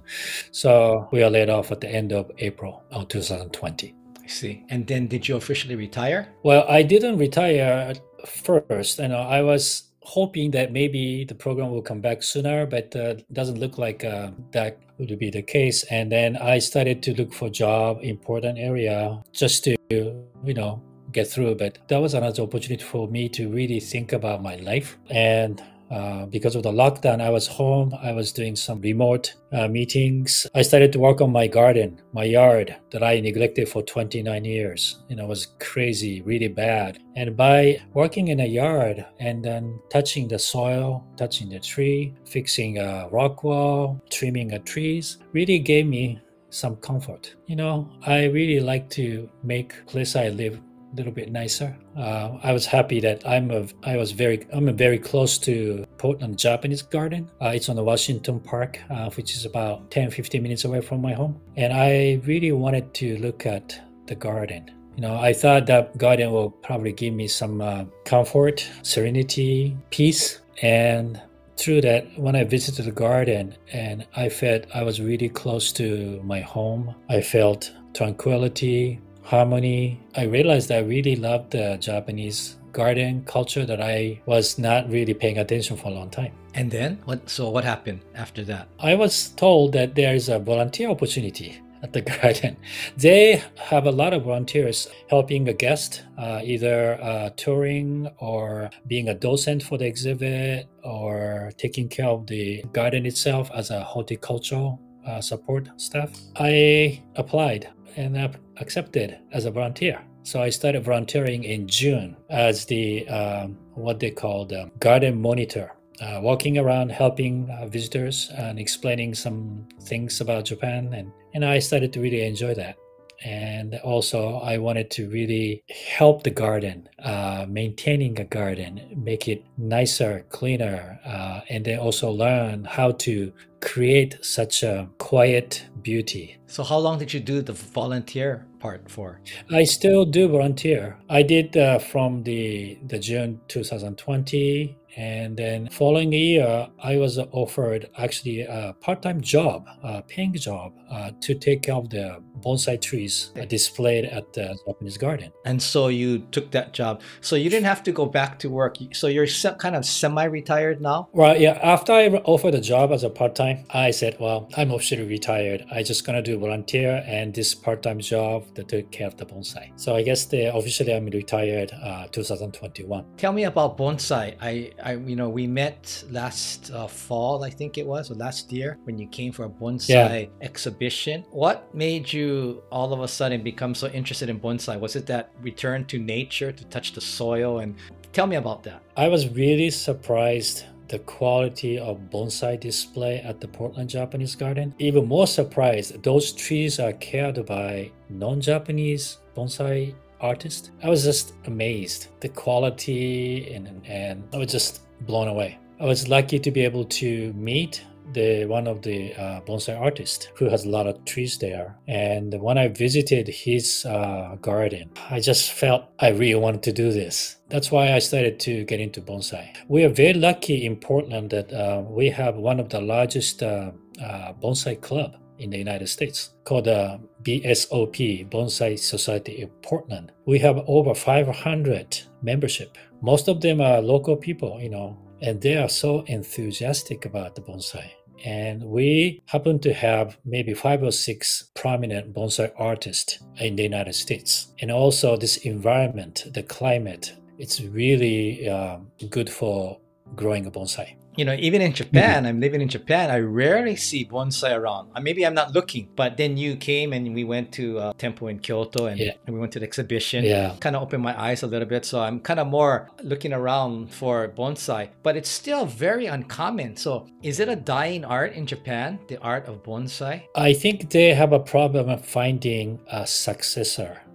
So we are laid off at the end of April of 2020. I see. And then did you officially retire? Well, I didn't retire first. You know, I was hoping that maybe the program will come back sooner, but uh, doesn't look like uh, that would be the case. And then I started to look for job in Portland area just to, you know, get through. But that was another opportunity for me to really think about my life. And Uh, because of the lockdown, I was home. I was doing some remote uh, meetings. I started to work on my garden, my yard that I neglected for 29 years. You know, it was crazy, really bad. And by working in a yard and then touching the soil, touching the tree, fixing a rock wall, trimming the trees, really gave me some comfort. You know, I really like to make place I live little bit nicer. Uh, I was happy that I'm a, I was very I'm very close to Portland Japanese Garden. Uh, it's on the Washington Park, uh, which is about 10 15 minutes away from my home. And I really wanted to look at the garden. You know, I thought that garden will probably give me some uh, comfort, serenity, peace, and through that when i visited the garden and i felt i was really close to my home i felt tranquility harmony. I realized I really loved the Japanese garden culture that I was not really paying attention for a long time. And then what so what happened after that? I was told that there is a volunteer opportunity at the *laughs* garden. They have a lot of volunteers helping a guest, uh, either uh, touring or being a docent for the exhibit or taking care of the garden itself as a horticultural uh, support staff. I applied and accepted as a volunteer. So I started volunteering in June as the um, what they call the garden monitor, uh, walking around helping uh, visitors and explaining some things about Japan, and and I started to really enjoy that. And also, I wanted to really help the garden, uh, maintaining a garden, make it nicer, cleaner, uh, and then also learn how to create such a quiet beauty. So, how long did you do the volunteer part for? I still do volunteer. I did uh, from the the June 2020 and then following year, I was offered actually a part-time job, a paying job, uh, to take care of the bonsai trees displayed at the Japanese garden. And so you took that job. So you didn't have to go back to work. So you're kind of semi-retired now. Well, yeah. After I offered a job as a part-time, I said, "Well, I'm officially retired. I just gonna do volunteer and this part-time job that took care of the bonsai." So I guess the officially I'm retired uh, 2021. Tell me about bonsai. I I, you know, we met last uh, fall, I think it was, or last year when you came for a bonsai yeah. exhibition. What made you all of a sudden become so interested in bonsai? Was it that return to nature to touch the soil? And tell me about that. I was really surprised the quality of bonsai display at the Portland Japanese Garden. Even more surprised, those trees are cared by non-Japanese bonsai artist. I was just amazed the quality and and I was just blown away. I was lucky to be able to meet the one of the uh, bonsai artists who has a lot of trees there. And when I visited his uh, garden, I just felt I really wanted to do this. That's why I started to get into bonsai. We are very lucky in Portland that uh, we have one of the largest uh, uh, bonsai club in the United States called the uh, BSOP, Bonsai Society of Portland. We have over 500 membership. Most of them are local people, you know, and they are so enthusiastic about the bonsai. And we happen to have maybe five or six prominent bonsai artists in the United States. And also this environment, the climate, it's really uh, good for growing a bonsai you know, even in Japan, mm-hmm. I'm living in Japan, I rarely see bonsai around. Uh, maybe I'm not looking, but then you came and we went to a temple in Kyoto and, yeah. and we went to the exhibition. Yeah. Kind of opened my eyes a little bit. So I'm kind of more looking around for bonsai, but it's still very uncommon. So is it a dying art in Japan, the art of bonsai? I think they have a problem of finding a successor uh,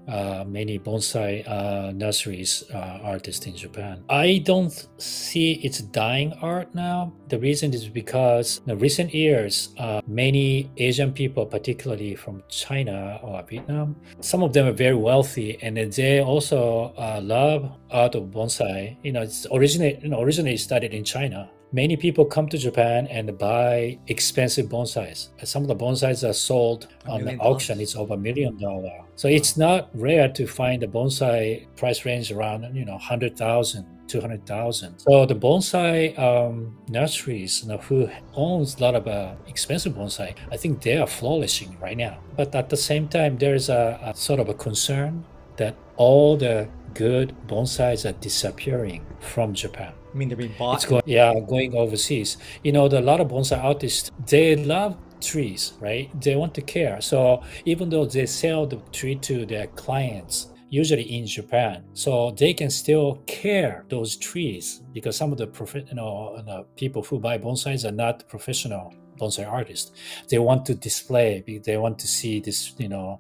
many bonsai uh, nurseries uh, artists in Japan. I don't see its dying art now. The reason is because in recent years, uh, many Asian people, particularly from China or Vietnam, some of them are very wealthy and they also uh, love art of bonsai. You know, it's originally, you know, originally started in China Many people come to Japan and buy expensive bonsais. Some of the bonsais are sold on the auction. It's over a million dollar. So it's not rare to find a bonsai price range around you know 100,000 200,000. So the bonsai um, nurseries you know, who owns a lot of uh, expensive bonsai, I think they are flourishing right now. But at the same time, there is a, a sort of a concern that all the good bonsais are disappearing from Japan I mean, they're being bought. It's going, yeah, going overseas. You know, the, a lot of bonsai artists they love trees, right? They want to care. So even though they sell the tree to their clients, usually in Japan, so they can still care those trees because some of the prof- you know, people who buy bonsais are not professional bonsai artists. They want to display, they want to see this, you know,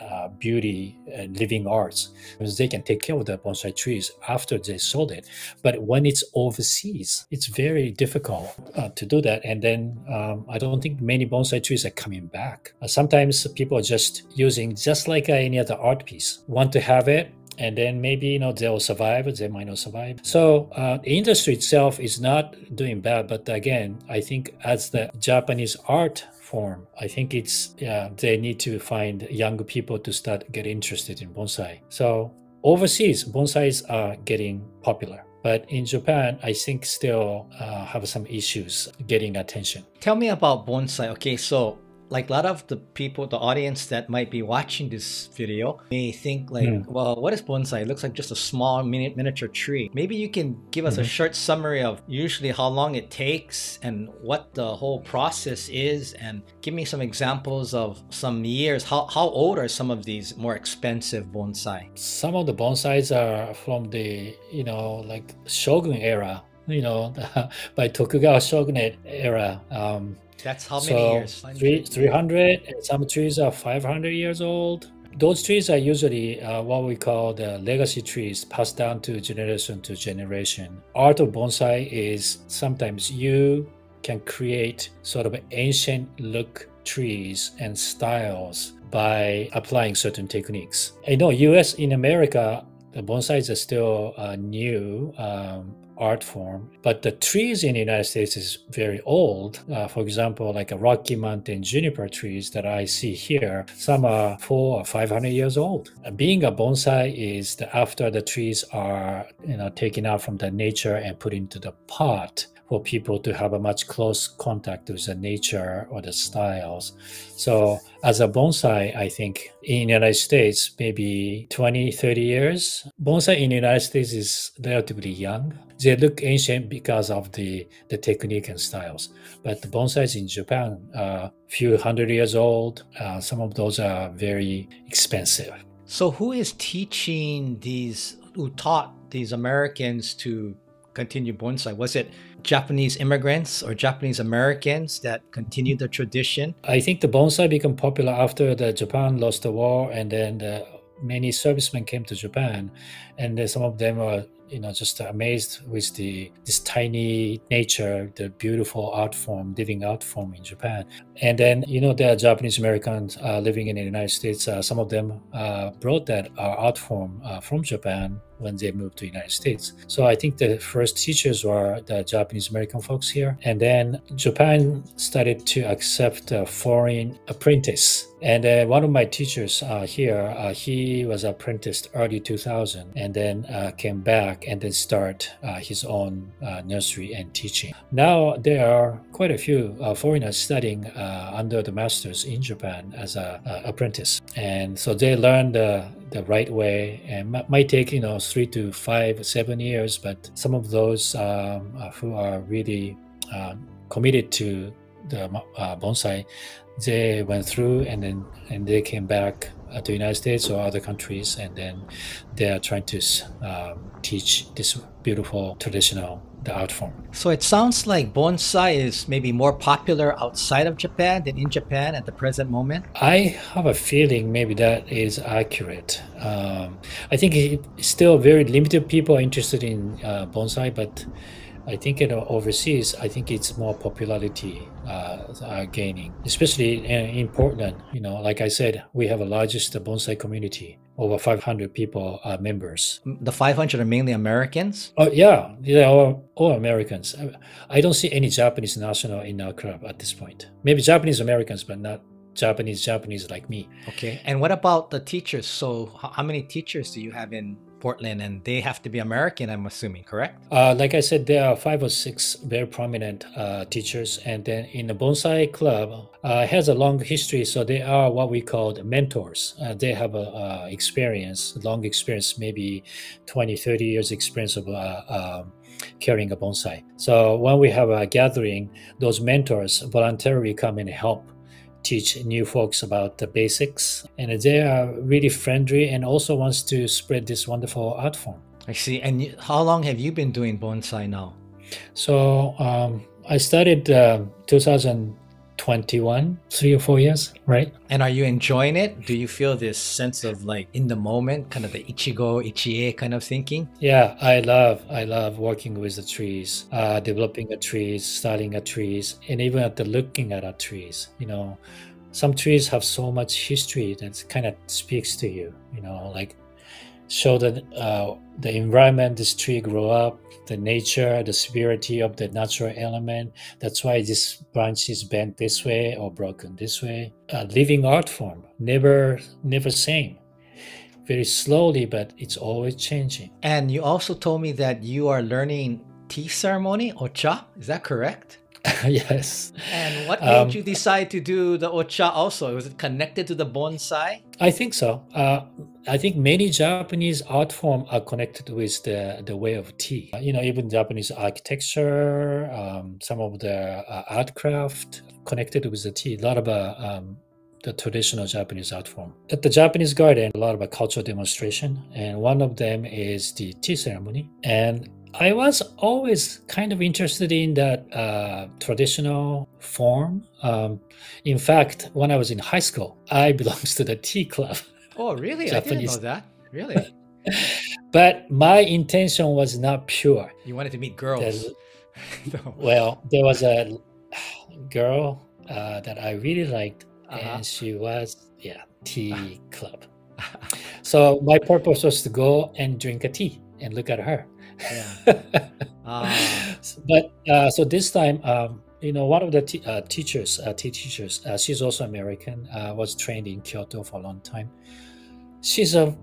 uh, beauty and living arts because they can take care of the bonsai trees after they sold it. But when it's overseas, it's very difficult uh, to do that. And then um, I don't think many bonsai trees are coming back. Uh, sometimes people are just using just like any other art piece, want to have it and then maybe you know they'll survive they might not survive so uh, the industry itself is not doing bad but again i think as the japanese art form i think it's yeah they need to find young people to start get interested in bonsai so overseas bonsais are getting popular but in Japan, I think still uh, have some issues getting attention. Tell me about bonsai. Okay, so like a lot of the people, the audience that might be watching this video may think like, mm. well, what is bonsai? It looks like just a small mini- miniature tree. Maybe you can give us mm-hmm. a short summary of usually how long it takes and what the whole process is and give me some examples of some years. How, how old are some of these more expensive bonsai? Some of the bonsais are from the, you know, like Shogun era, you know, *laughs* by Tokugawa Shogunate era. Um, that's how many so years? Three, 300, some trees are 500 years old. Those trees are usually uh, what we call the legacy trees, passed down to generation to generation. Art of bonsai is sometimes you can create sort of ancient look trees and styles by applying certain techniques. I know US in America, the bonsais are still uh, new. Um, art form. But the trees in the United States is very old. Uh, for example, like a Rocky Mountain juniper trees that I see here, some are four or 500 years old. Being a bonsai is the, after the trees are you know taken out from the nature and put into the pot for people to have a much close contact with the nature or the styles. So as a bonsai, I think in the United States, maybe 20, 30 years. Bonsai in the United States is relatively young. They look ancient because of the, the technique and styles. But the bonsais in Japan are a few hundred years old. Uh, some of those are very expensive. So who is teaching these, who taught these Americans to continue bonsai? Was it Japanese immigrants or Japanese Americans that continued the tradition? I think the bonsai became popular after the Japan lost the war, and then the, many servicemen came to Japan, and some of them were you know just amazed with the this tiny nature the beautiful art form living art form in japan. And then you know there are japanese americans uh, living in the united states. Uh, some of them uh, brought that uh, art form uh, from japan when they moved to the United States. So I think the first teachers were the Japanese American folks here. And then Japan started to accept a foreign apprentice. And uh, one of my teachers uh, here, uh, he was apprenticed early 2000 and then uh, came back and then start uh, his own uh, nursery and teaching. Now there are quite a few foreigners studying under the masters in Japan as an apprentice. And so they learn the, the right way and might take, you know, three to five, seven years, but some of those um, uh, who are really uh, committed to the uh, bonsai, they went through and then and they came back uh, to the United States or other countries, and then they are trying to um, teach this beautiful traditional the art form. So it sounds like bonsai is maybe more popular outside of Japan than in Japan at the present moment. I have a feeling maybe that is accurate. Um, I think it's still very limited people are interested in uh, bonsai, but I think you know, overseas, I think it's more popularity uh, gaining, especially in, in, Portland. You know, like I said, we have the largest bonsai community. Over 500 people are members. The 500 are mainly Americans. Oh yeah, yeah, all, all Americans. I don't see any Japanese national in our club at this point. Maybe Japanese Americans, but not Japanese Japanese like me. Okay. And what about the teachers? So, how many teachers do you have in Portland, and they have to be American, I'm assuming, correct? Uh, like I said, there are five or six very prominent uh, teachers, and then in the bonsai club uh, has a long history, so they are what we call mentors. Uh, they have a, experience, long experience, maybe 20, 30 years experience of uh, um, carrying a bonsai. So when we have a gathering, those mentors voluntarily come and help teach new folks about the basics and they are really friendly and also wants to spread this wonderful art form. I see. And how long have you been doing bonsai now? So um, i started uh, 2000 21 three or four years right? And are you enjoying it? Do you feel this sense of like in the moment kind of the ichigo ichie kind of thinking? Yeah i love i love working with the trees uh, developing the trees starting at trees and even at the looking at our trees you know. Some trees have so much history that kind of speaks to you you know like show that uh, the environment this tree grew up the nature, the severity of the natural element. That's why this branch is bent this way or broken this way. A living art form, never, never same. Very slowly, but it's always changing. And you also told me that you are learning tea ceremony, or cha. Is that correct? *laughs* yes. And what made um, you decide to do the ocha also? Was it connected to the bonsai? I think so. Uh, I think many Japanese art form are connected with the, the way of tea. You know, even Japanese architecture, um, some of the uh, art craft connected with the tea. A lot of uh, um, the traditional Japanese art form. At the Japanese garden, a lot of a cultural demonstration, and one of them is the tea ceremony. And I was always kind of interested in that uh, traditional form. Um, in fact, when I was in high school, I *laughs* belonged to the tea club. Oh, really? Japanese. I didn't know that. Really? *laughs* but my intention was not pure. You wanted to meet girls. *laughs* no. Well, there was a girl uh, that I really liked, uh-huh. and she was yeah tea club. so my purpose was to go and drink a tea and look at her. Yeah. uh. *laughs* But uh, so this time, um, you know, one of the t- uh, teachers, uh, tea teachers, uh, she's also American, uh, was trained in Kyoto for a long time. She's a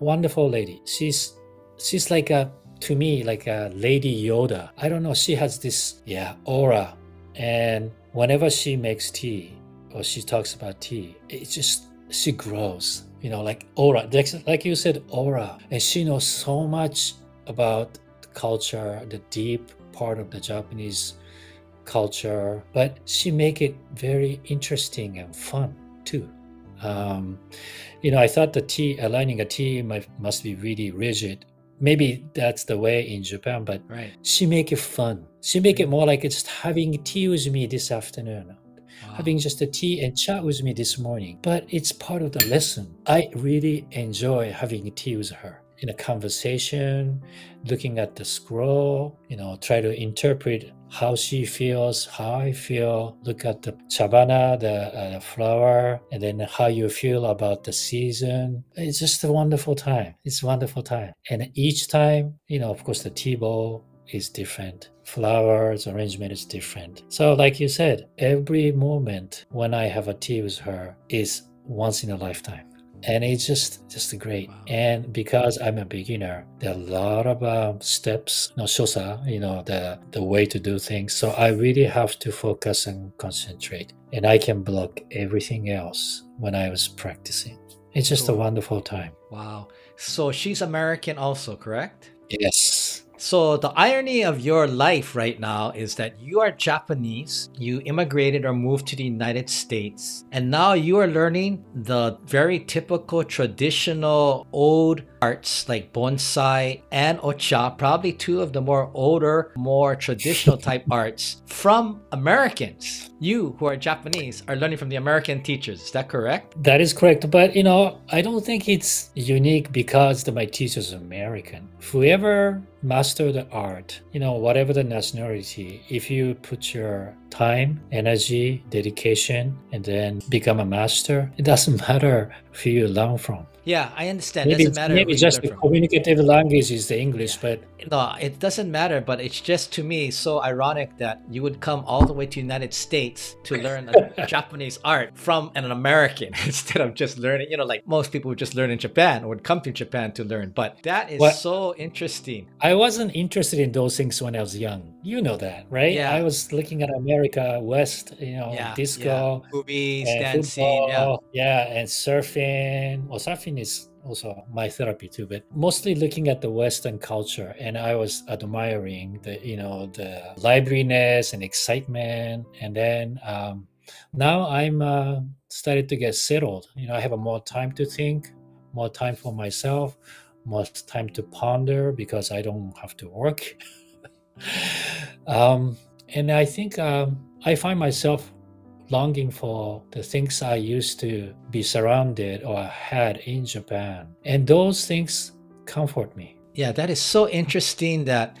wonderful lady. She's she's like a to me like a lady Yoda. I don't know. She has this yeah aura, and whenever she makes tea or she talks about tea, it just she grows. You know, like aura, like, like you said, aura, and she knows so much about the culture, the deep part of the Japanese culture, but she make it very interesting and fun too. Um, you know, I thought the tea aligning a tea might, must be really rigid. Maybe that's the way in Japan, but right. she make it fun. She make it more like just having tea with me this afternoon. Wow. Having just a tea and chat with me this morning, but it's part of the lesson. I really enjoy having tea with her in a conversation, looking at the scroll, you know, try to interpret how she feels, how I feel, look at the chabana, the uh, flower, and then how you feel about the season. It's just a wonderful time. It's a wonderful time. And each time, you know, of course, the tea bowl is different. Flowers arrangement is different. So, like you said, every moment when I have a tea with her is once in a lifetime and it's just just great. Wow. And because I'm a beginner, there are a lot of uh, steps, no shosa, you know, the the way to do things. So I really have to focus and concentrate, and I can block everything else when I was practicing. It's just cool. a wonderful time. Wow. So she's American, also, correct? Yes. So, the irony of your life right now is that you are Japanese, you immigrated or moved to the United States, and now you are learning the very typical traditional old arts like bonsai and ocha, probably two of the more older, more traditional type *laughs* arts from Americans. You, who are Japanese, are learning from the American teachers. Is that correct? That is correct. But, you know, I don't think it's unique because the, my teacher's are American. Whoever master the art, you know, whatever the nationality, if you put your time, energy, dedication, and then become a master, it doesn't *laughs* matter who you learn from. Yeah, I understand. Maybe, it doesn't matter. Maybe just the communicative language is the English, yeah. but no, it doesn't matter. But it's just to me so ironic that you would come all the way to United States to learn *laughs* Japanese art from an American *laughs* instead of just learning. You know, like most people would just learn in Japan or would come to Japan to learn. But that is well, so interesting. I wasn't interested in those things when I was young. You know that, right? Yeah. I was looking at America West, you know, yeah, disco, yeah. movies, dancing, yeah, yeah, and surfing. Well, surfing is also my therapy too, but mostly looking at the Western culture. And I was admiring the, you know, the liveliness and excitement. And then um, now I'm uh, started to get settled. You know, I have a more time to think, more time for myself, more time to ponder because I don't have to work. *laughs* um, and I think um, I find myself longing for the things I used to be surrounded or had in Japan. And those things comfort me. Yeah, that is so interesting that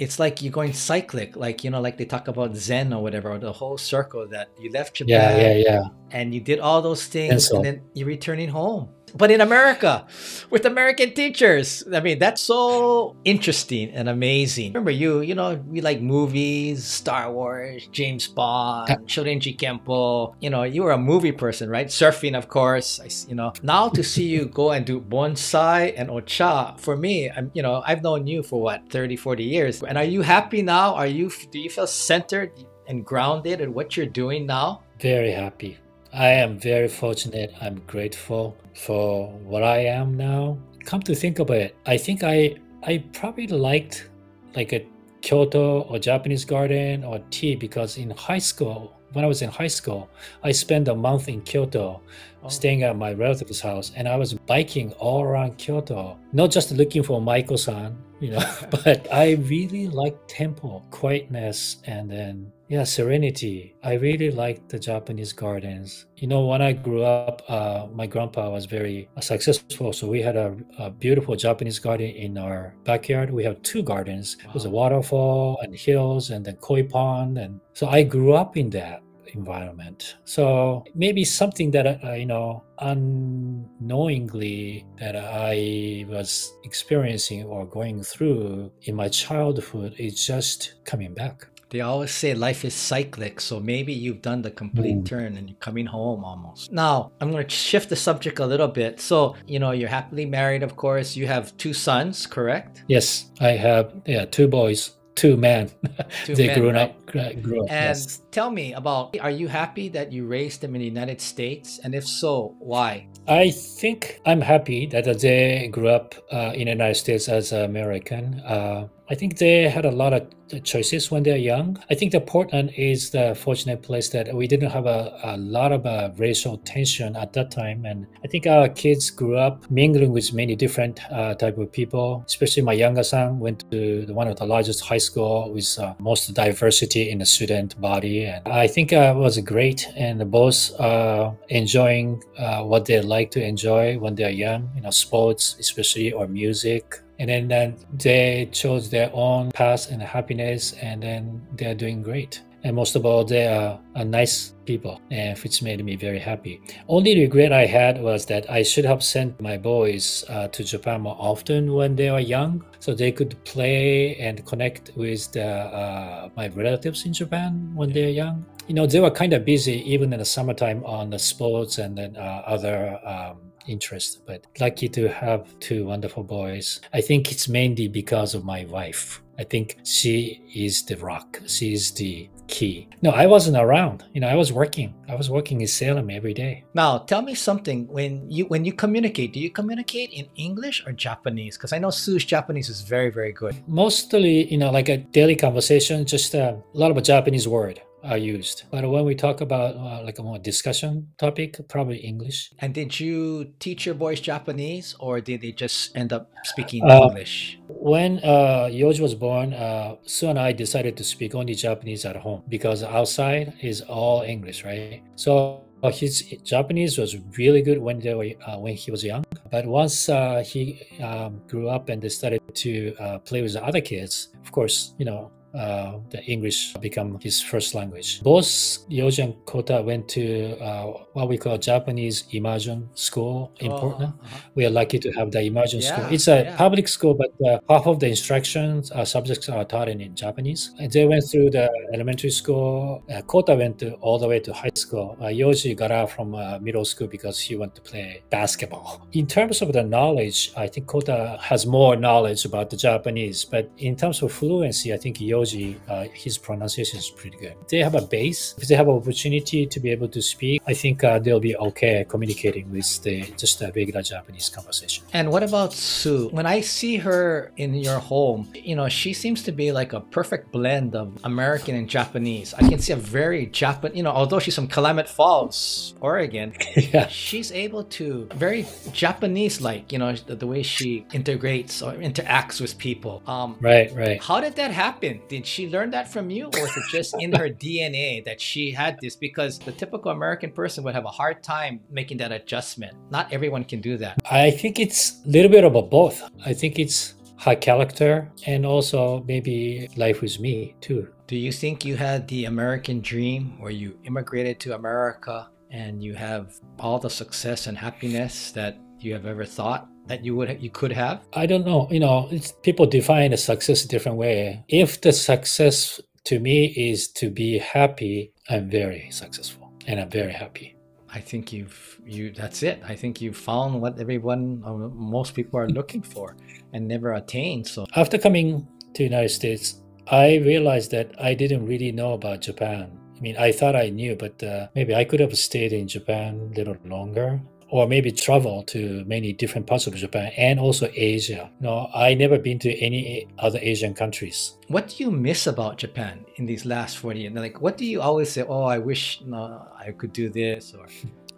it's like you're going cyclic, like you know, like they talk about Zen or whatever, or the whole circle that you left Japan, yeah, yeah, yeah, and you did all those things, and, so, and then you're returning home but in America with American teachers. I mean, that's so interesting and amazing. Remember, you, you know, we like movies, Star Wars, James Bond, Shorinji Kempo. You know, you were a movie person, right? Surfing, of course. I, you know, now to see you go and do bonsai and ocha, for me, I'm, you know, I've known you for what, 30, 40 years. And are you happy now? Are you, do you feel centered and grounded in what you're doing now? Very happy I am very fortunate. I'm grateful for what I am now. Come to think of it, I think I I probably liked like a Kyoto or Japanese garden or tea because in high school, when I was in high school, I spent a month in Kyoto oh. staying at my relative's house and I was biking all around Kyoto, not just looking for Maiko-san, you know, *laughs* but I really like temple, quietness, and then yeah, serenity. I really like the Japanese gardens. You know, when I grew up, uh, my grandpa was very successful. So we had a, a, beautiful Japanese garden in our backyard. We have two gardens. Wow. There's a waterfall and hills and then koi pond. And so I grew up in that environment. So maybe something that, uh, you know, unknowingly that I was experiencing or going through in my childhood is just coming back. They always say life is cyclic, so maybe you've done the complete mm. turn and you're coming home almost. Now, I'm going to shift the subject a little bit. So, you know, you're happily married, of course. You have two sons, correct? Yes, I have, yeah, two boys two men. *laughs* Two they men, grew right? up. Grew up. And yes. tell me about: Are you happy that you raised them in the United States? And if so, why? I think I'm happy that they grew up uh, in the United States as an American. Uh, I think they had a lot of choices when they're young. I think the Portland is the fortunate place that we didn't have a, a lot of uh, racial tension at that time, and I think our kids grew up mingling with many different uh, type of people. Especially my younger son went to one of the largest high school with uh, most diversity in the student body, and I think uh, it was great. And both uh, enjoying uh, what they like to enjoy when they're young, you know, sports, especially or music. And then, then they chose their own path and happiness and then they're doing great and most of all they are, are nice people and which made me very happy only regret i had was that i should have sent my boys uh, to japan more often when they were young so they could play and connect with the, uh, my relatives in japan when they're young you know they were kind of busy even in the summertime on the sports and then uh, other um, interest, but lucky to have two wonderful boys. I think it's mainly because of my wife. I think she is the rock. She is the key. No, I wasn't around. You know, I was working. I was working in Salem every day. Now, tell me something. When you when you communicate, do you communicate in English or Japanese? Because I know Sue's Japanese is very very good. Mostly, you know, like a daily conversation, just uh, a lot of a Japanese word are used. But when we talk about uh, like a more discussion topic, probably English. And did you teach your boys Japanese or did they just end up speaking uh, English? When uh, Yoji was born, uh, Sue and I decided to speak only Japanese at home because outside is all English, right? So uh, his Japanese was really good when they were uh, when he was young. But once uh, he um, grew up and they started to uh, play with the other kids, of course, you know, uh, the English become his first language. Both Yoji and Kota went to uh, what we call Japanese immersion school in oh, Portland. Uh-huh. We are lucky to have the immersion yeah, school. It's a yeah. public school, but uh, half of the instructions uh, subjects are taught in, in Japanese. And they went through the elementary school. Uh, Kota went to, all the way to high school. Uh, Yoji got out from middle school because he went to play basketball. In terms of the knowledge, I think Kota has more knowledge about the Japanese, but in terms of fluency, I think Yoji uh, his pronunciation is pretty good. They have a base. If they have an opportunity to be able to speak, I think uh, they'll be okay communicating with the just a regular Japanese conversation. And what about Sue? When I see her in your home, you know, she seems to be like a perfect blend of American and Japanese. I can see a very Japan, you know, although she's from Klamath Falls, Oregon, *laughs* yeah. she's able to very Japanese like, you know, the, the way she integrates or interacts with people. Um, Right, right. how did that happen? Did she learn that from you, or was it just in her DNA that she had this? Because the typical American person would have a hard time making that adjustment. Not everyone can do that. I think it's a little bit of a both. I think it's her character and also maybe life with me too. Do you think you had the American dream where you immigrated to America and you have all the success and happiness that you have ever thought that you would you could have? I don't know. You know, it's, people define a success a different way. If the success to me is to be happy, I'm very successful and I'm very happy. I think you've you that's it. I think you've found what everyone or most people are looking for and never attained. So After coming to United States, I realized that I didn't really know about Japan. I mean, I thought I knew, but uh, maybe I could have stayed in Japan a little longer, or maybe travel to many different parts of Japan and also Asia. No, I never been to any other Asian countries. what do you miss about Japan in these last 40 years? Like what do you always say, "Oh, I wish know, I could do this," or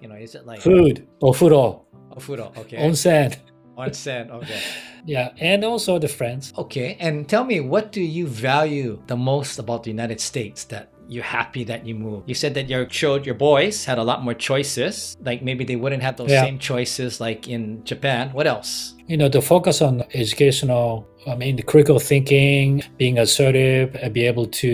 you know, is it like Food, oh, ofuro, ofuro? Oh, okay, onsen. onsen. Okay. Yeah, and also the friends. Okay, and tell me, what do you value the most about the United States that you're happy that you moved? You said that your child, your boys had a lot more choices. Like maybe they wouldn't have those Yeah. same choices like in Japan. What else? you know the focus on educational i mean the critical thinking being assertive and be able to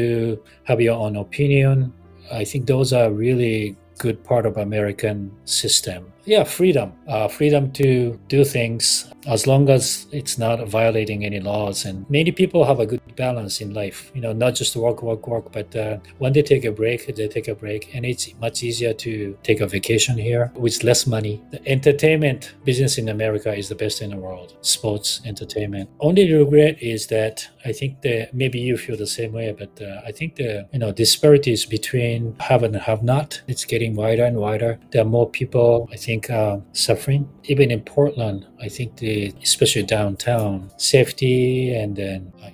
have your own opinion i think those are really good part of american system yeah freedom uh, freedom to do things as long as it's not violating any laws and many people have a good balance in life you know not just work work work but uh, when they take a break they take a break and it's much easier to take a vacation here with less money. The entertainment business in america is the best in the world sports entertainment. Only regret is that i think that maybe you feel the same way but uh, i think the you know disparities between have and have not. It's getting wider and wider. There are more people i think uh, suffering. Even in portland i think the especially downtown safety and then uh,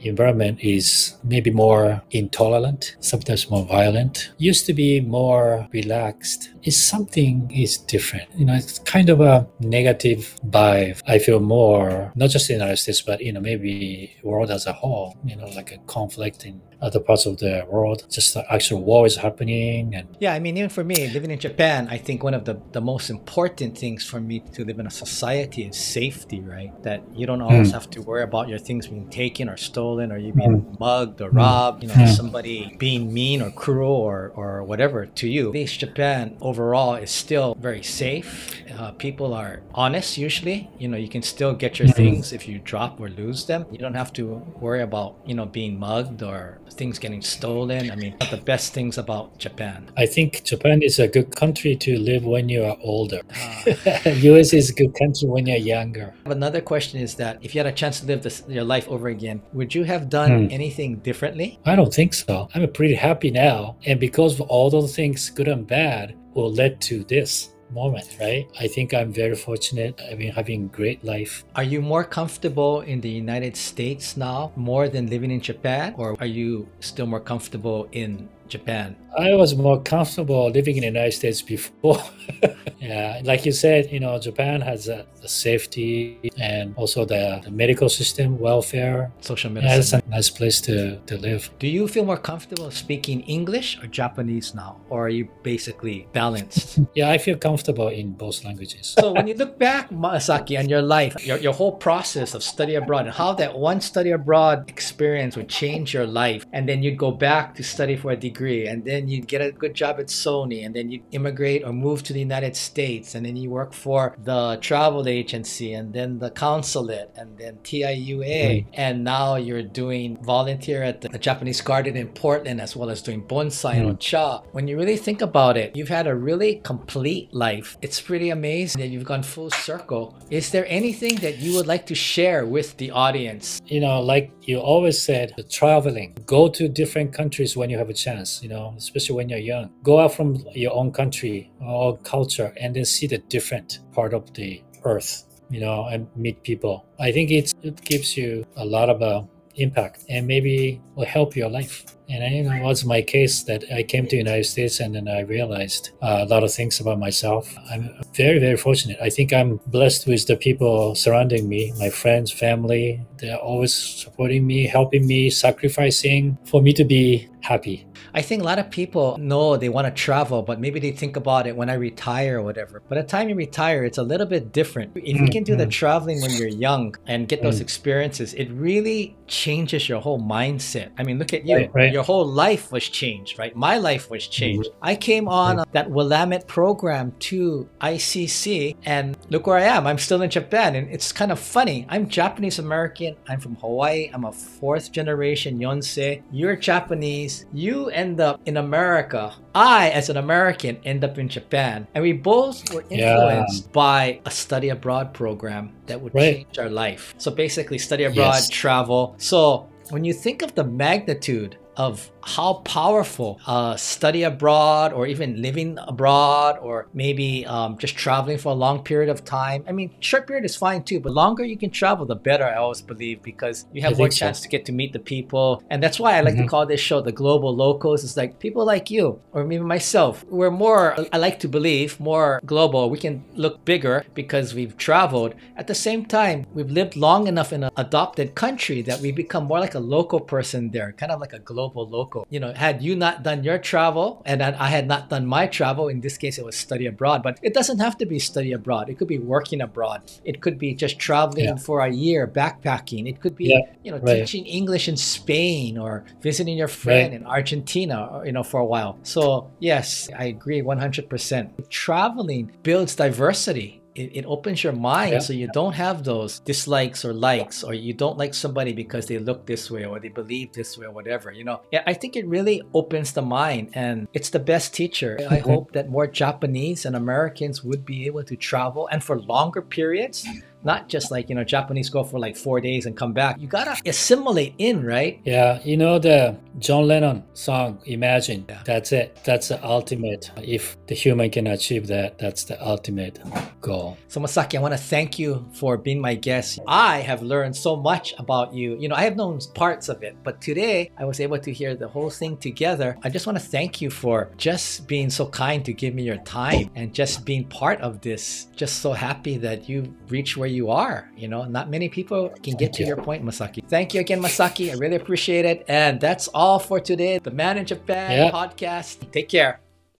is maybe more intolerant sometimes more violent. Used to be more relaxed. It's something is different. You know it's kind of a negative vibe. I feel more not just in the united states but you know maybe world as a whole you know like a conflict in other parts of the world just the actual war is happening and Yeah, I mean, even for me, living in Japan, I think one of the, the most important things for me to live in a society is safety, right? That you don't always hmm. have to worry about your things being taken or stolen or you being hmm. mugged or robbed, you know, hmm. somebody being mean or cruel or, or whatever to you. At least Japan overall is still very safe. Uh, people are honest usually. You know, you can still get your things if you drop or lose them. You don't have to worry about, you know, being mugged or things getting stolen. I mean, the best things about Japan. I think Japan is a good country to live when you are older. Ah. *laughs* US is a good country when you're younger. Another question is that if you had a chance to live this, your life over again, would you have done hmm. anything differently? I don't think so. I'm pretty happy now. And because of all those things, good and bad, will lead to this moment, right? I think I'm very fortunate. I've been having great life. Are you more comfortable in the United States now more than living in Japan? Or are you still more comfortable in Japan? I was more comfortable living in the United States before. *laughs* yeah, like you said, you know, Japan has a, the safety and also the, the medical system, welfare. Social Yeah, it's a nice place to, to live. Do you feel more comfortable speaking English or Japanese now? Or are you basically balanced? *laughs* Yeah, I feel comfortable in both languages. so when you look back, Masaki, on your life, your, your whole process of study abroad and how that one study abroad experience would change your life, and then you'd go back to study for a degree degree, and then you get a good job at Sony, and then you immigrate or move to the United States, and then you work for the travel agency, and then the consulate, and then TIUA, and now you're doing volunteer at the Japanese Garden in Portland, as well as doing bonsai Mm. on Cha. When you really think about it, you've had a really complete life. It's pretty amazing that you've gone full circle. Is there anything that you would like to share with the audience? you know, like you always said, traveling, go to different countries when you have a chance, you know, especially when you're young. Go out from your own country or culture and then see the different part of the earth, you know, and meet people. I think it's, it gives you a lot of uh, impact and maybe will help your life. And I you know, was my case that I came to the United States and then I realized uh, a lot of things about myself. I'm very, very fortunate. I think I'm blessed with the people surrounding me, my friends, family. They're always supporting me, helping me, sacrificing for me to be happy. I think a lot of people know they want to travel, but maybe they think about it when I retire or whatever. By the time you retire, it's a little bit different. If you can do the Mhm. traveling when you're young and get those Mm. experiences, it really changes your whole mindset. I mean, look at you. Right, right. Your whole life was changed, right? My life was changed. I came on that Willamette program to ICC, and look where I am. I'm still in Japan, and it's kind of funny. I'm Japanese American. I'm from Hawaii. I'm a fourth generation Yonsei. You're Japanese. You end up in America. I, as an American, end up in Japan, and we both were Yeah. influenced by a study abroad program that would Right. change our life. So basically, study abroad, Yes. travel. So when you think of the magnitude of how powerful uh, study abroad or even living abroad or maybe um, just traveling for a long period of time. I mean short period is fine too but longer you can travel the better i always believe because you have I more think so. chance to get to meet the people. And that's why i like to Mhm. call this show the global locals. It's like people like you or maybe myself. We're more i like to believe more global. We can look bigger because we've traveled. At the same time we've lived long enough in an adopted country that we become more like a local person there kind of like a global local you know had you not done your travel and then i had not done my travel in this case it was study abroad but it doesn't have to be study abroad. It could be working abroad. It could be just traveling Yeah. for a year backpacking. It could be Yeah, you know right. teaching english in spain or visiting your friend in argentina you know for a while. So yes i agree 100% traveling builds diversity it, it opens your mind Yeah. so you don't have those dislikes or likes or you don't like somebody because they look this way or they believe this way or whatever you know yeah, i think it really opens the mind and it's the best teacher i Mhm. hope that more japanese and americans would be able to travel and for longer periods not just like you know japanese go for like four days and come back you gotta assimilate in right Yeah, you know the John Lennon song, Imagine. Yeah. That's it. That's the ultimate. If the human can achieve that, that's the ultimate goal. So Masaki, I want to thank you for being my guest. I have learned so much about you. You know, I have known parts of it, but today I was able to hear the whole thing together. I just want to thank you for just being so kind to give me your time and just being part of this. Just so happy that you reached where you are. You know, not many people can get Thank to you. your point, Masaki. Thank you again, Masaki. I really appreciate it. And that's all for today. The Man in Japan Yeah. podcast. Take care.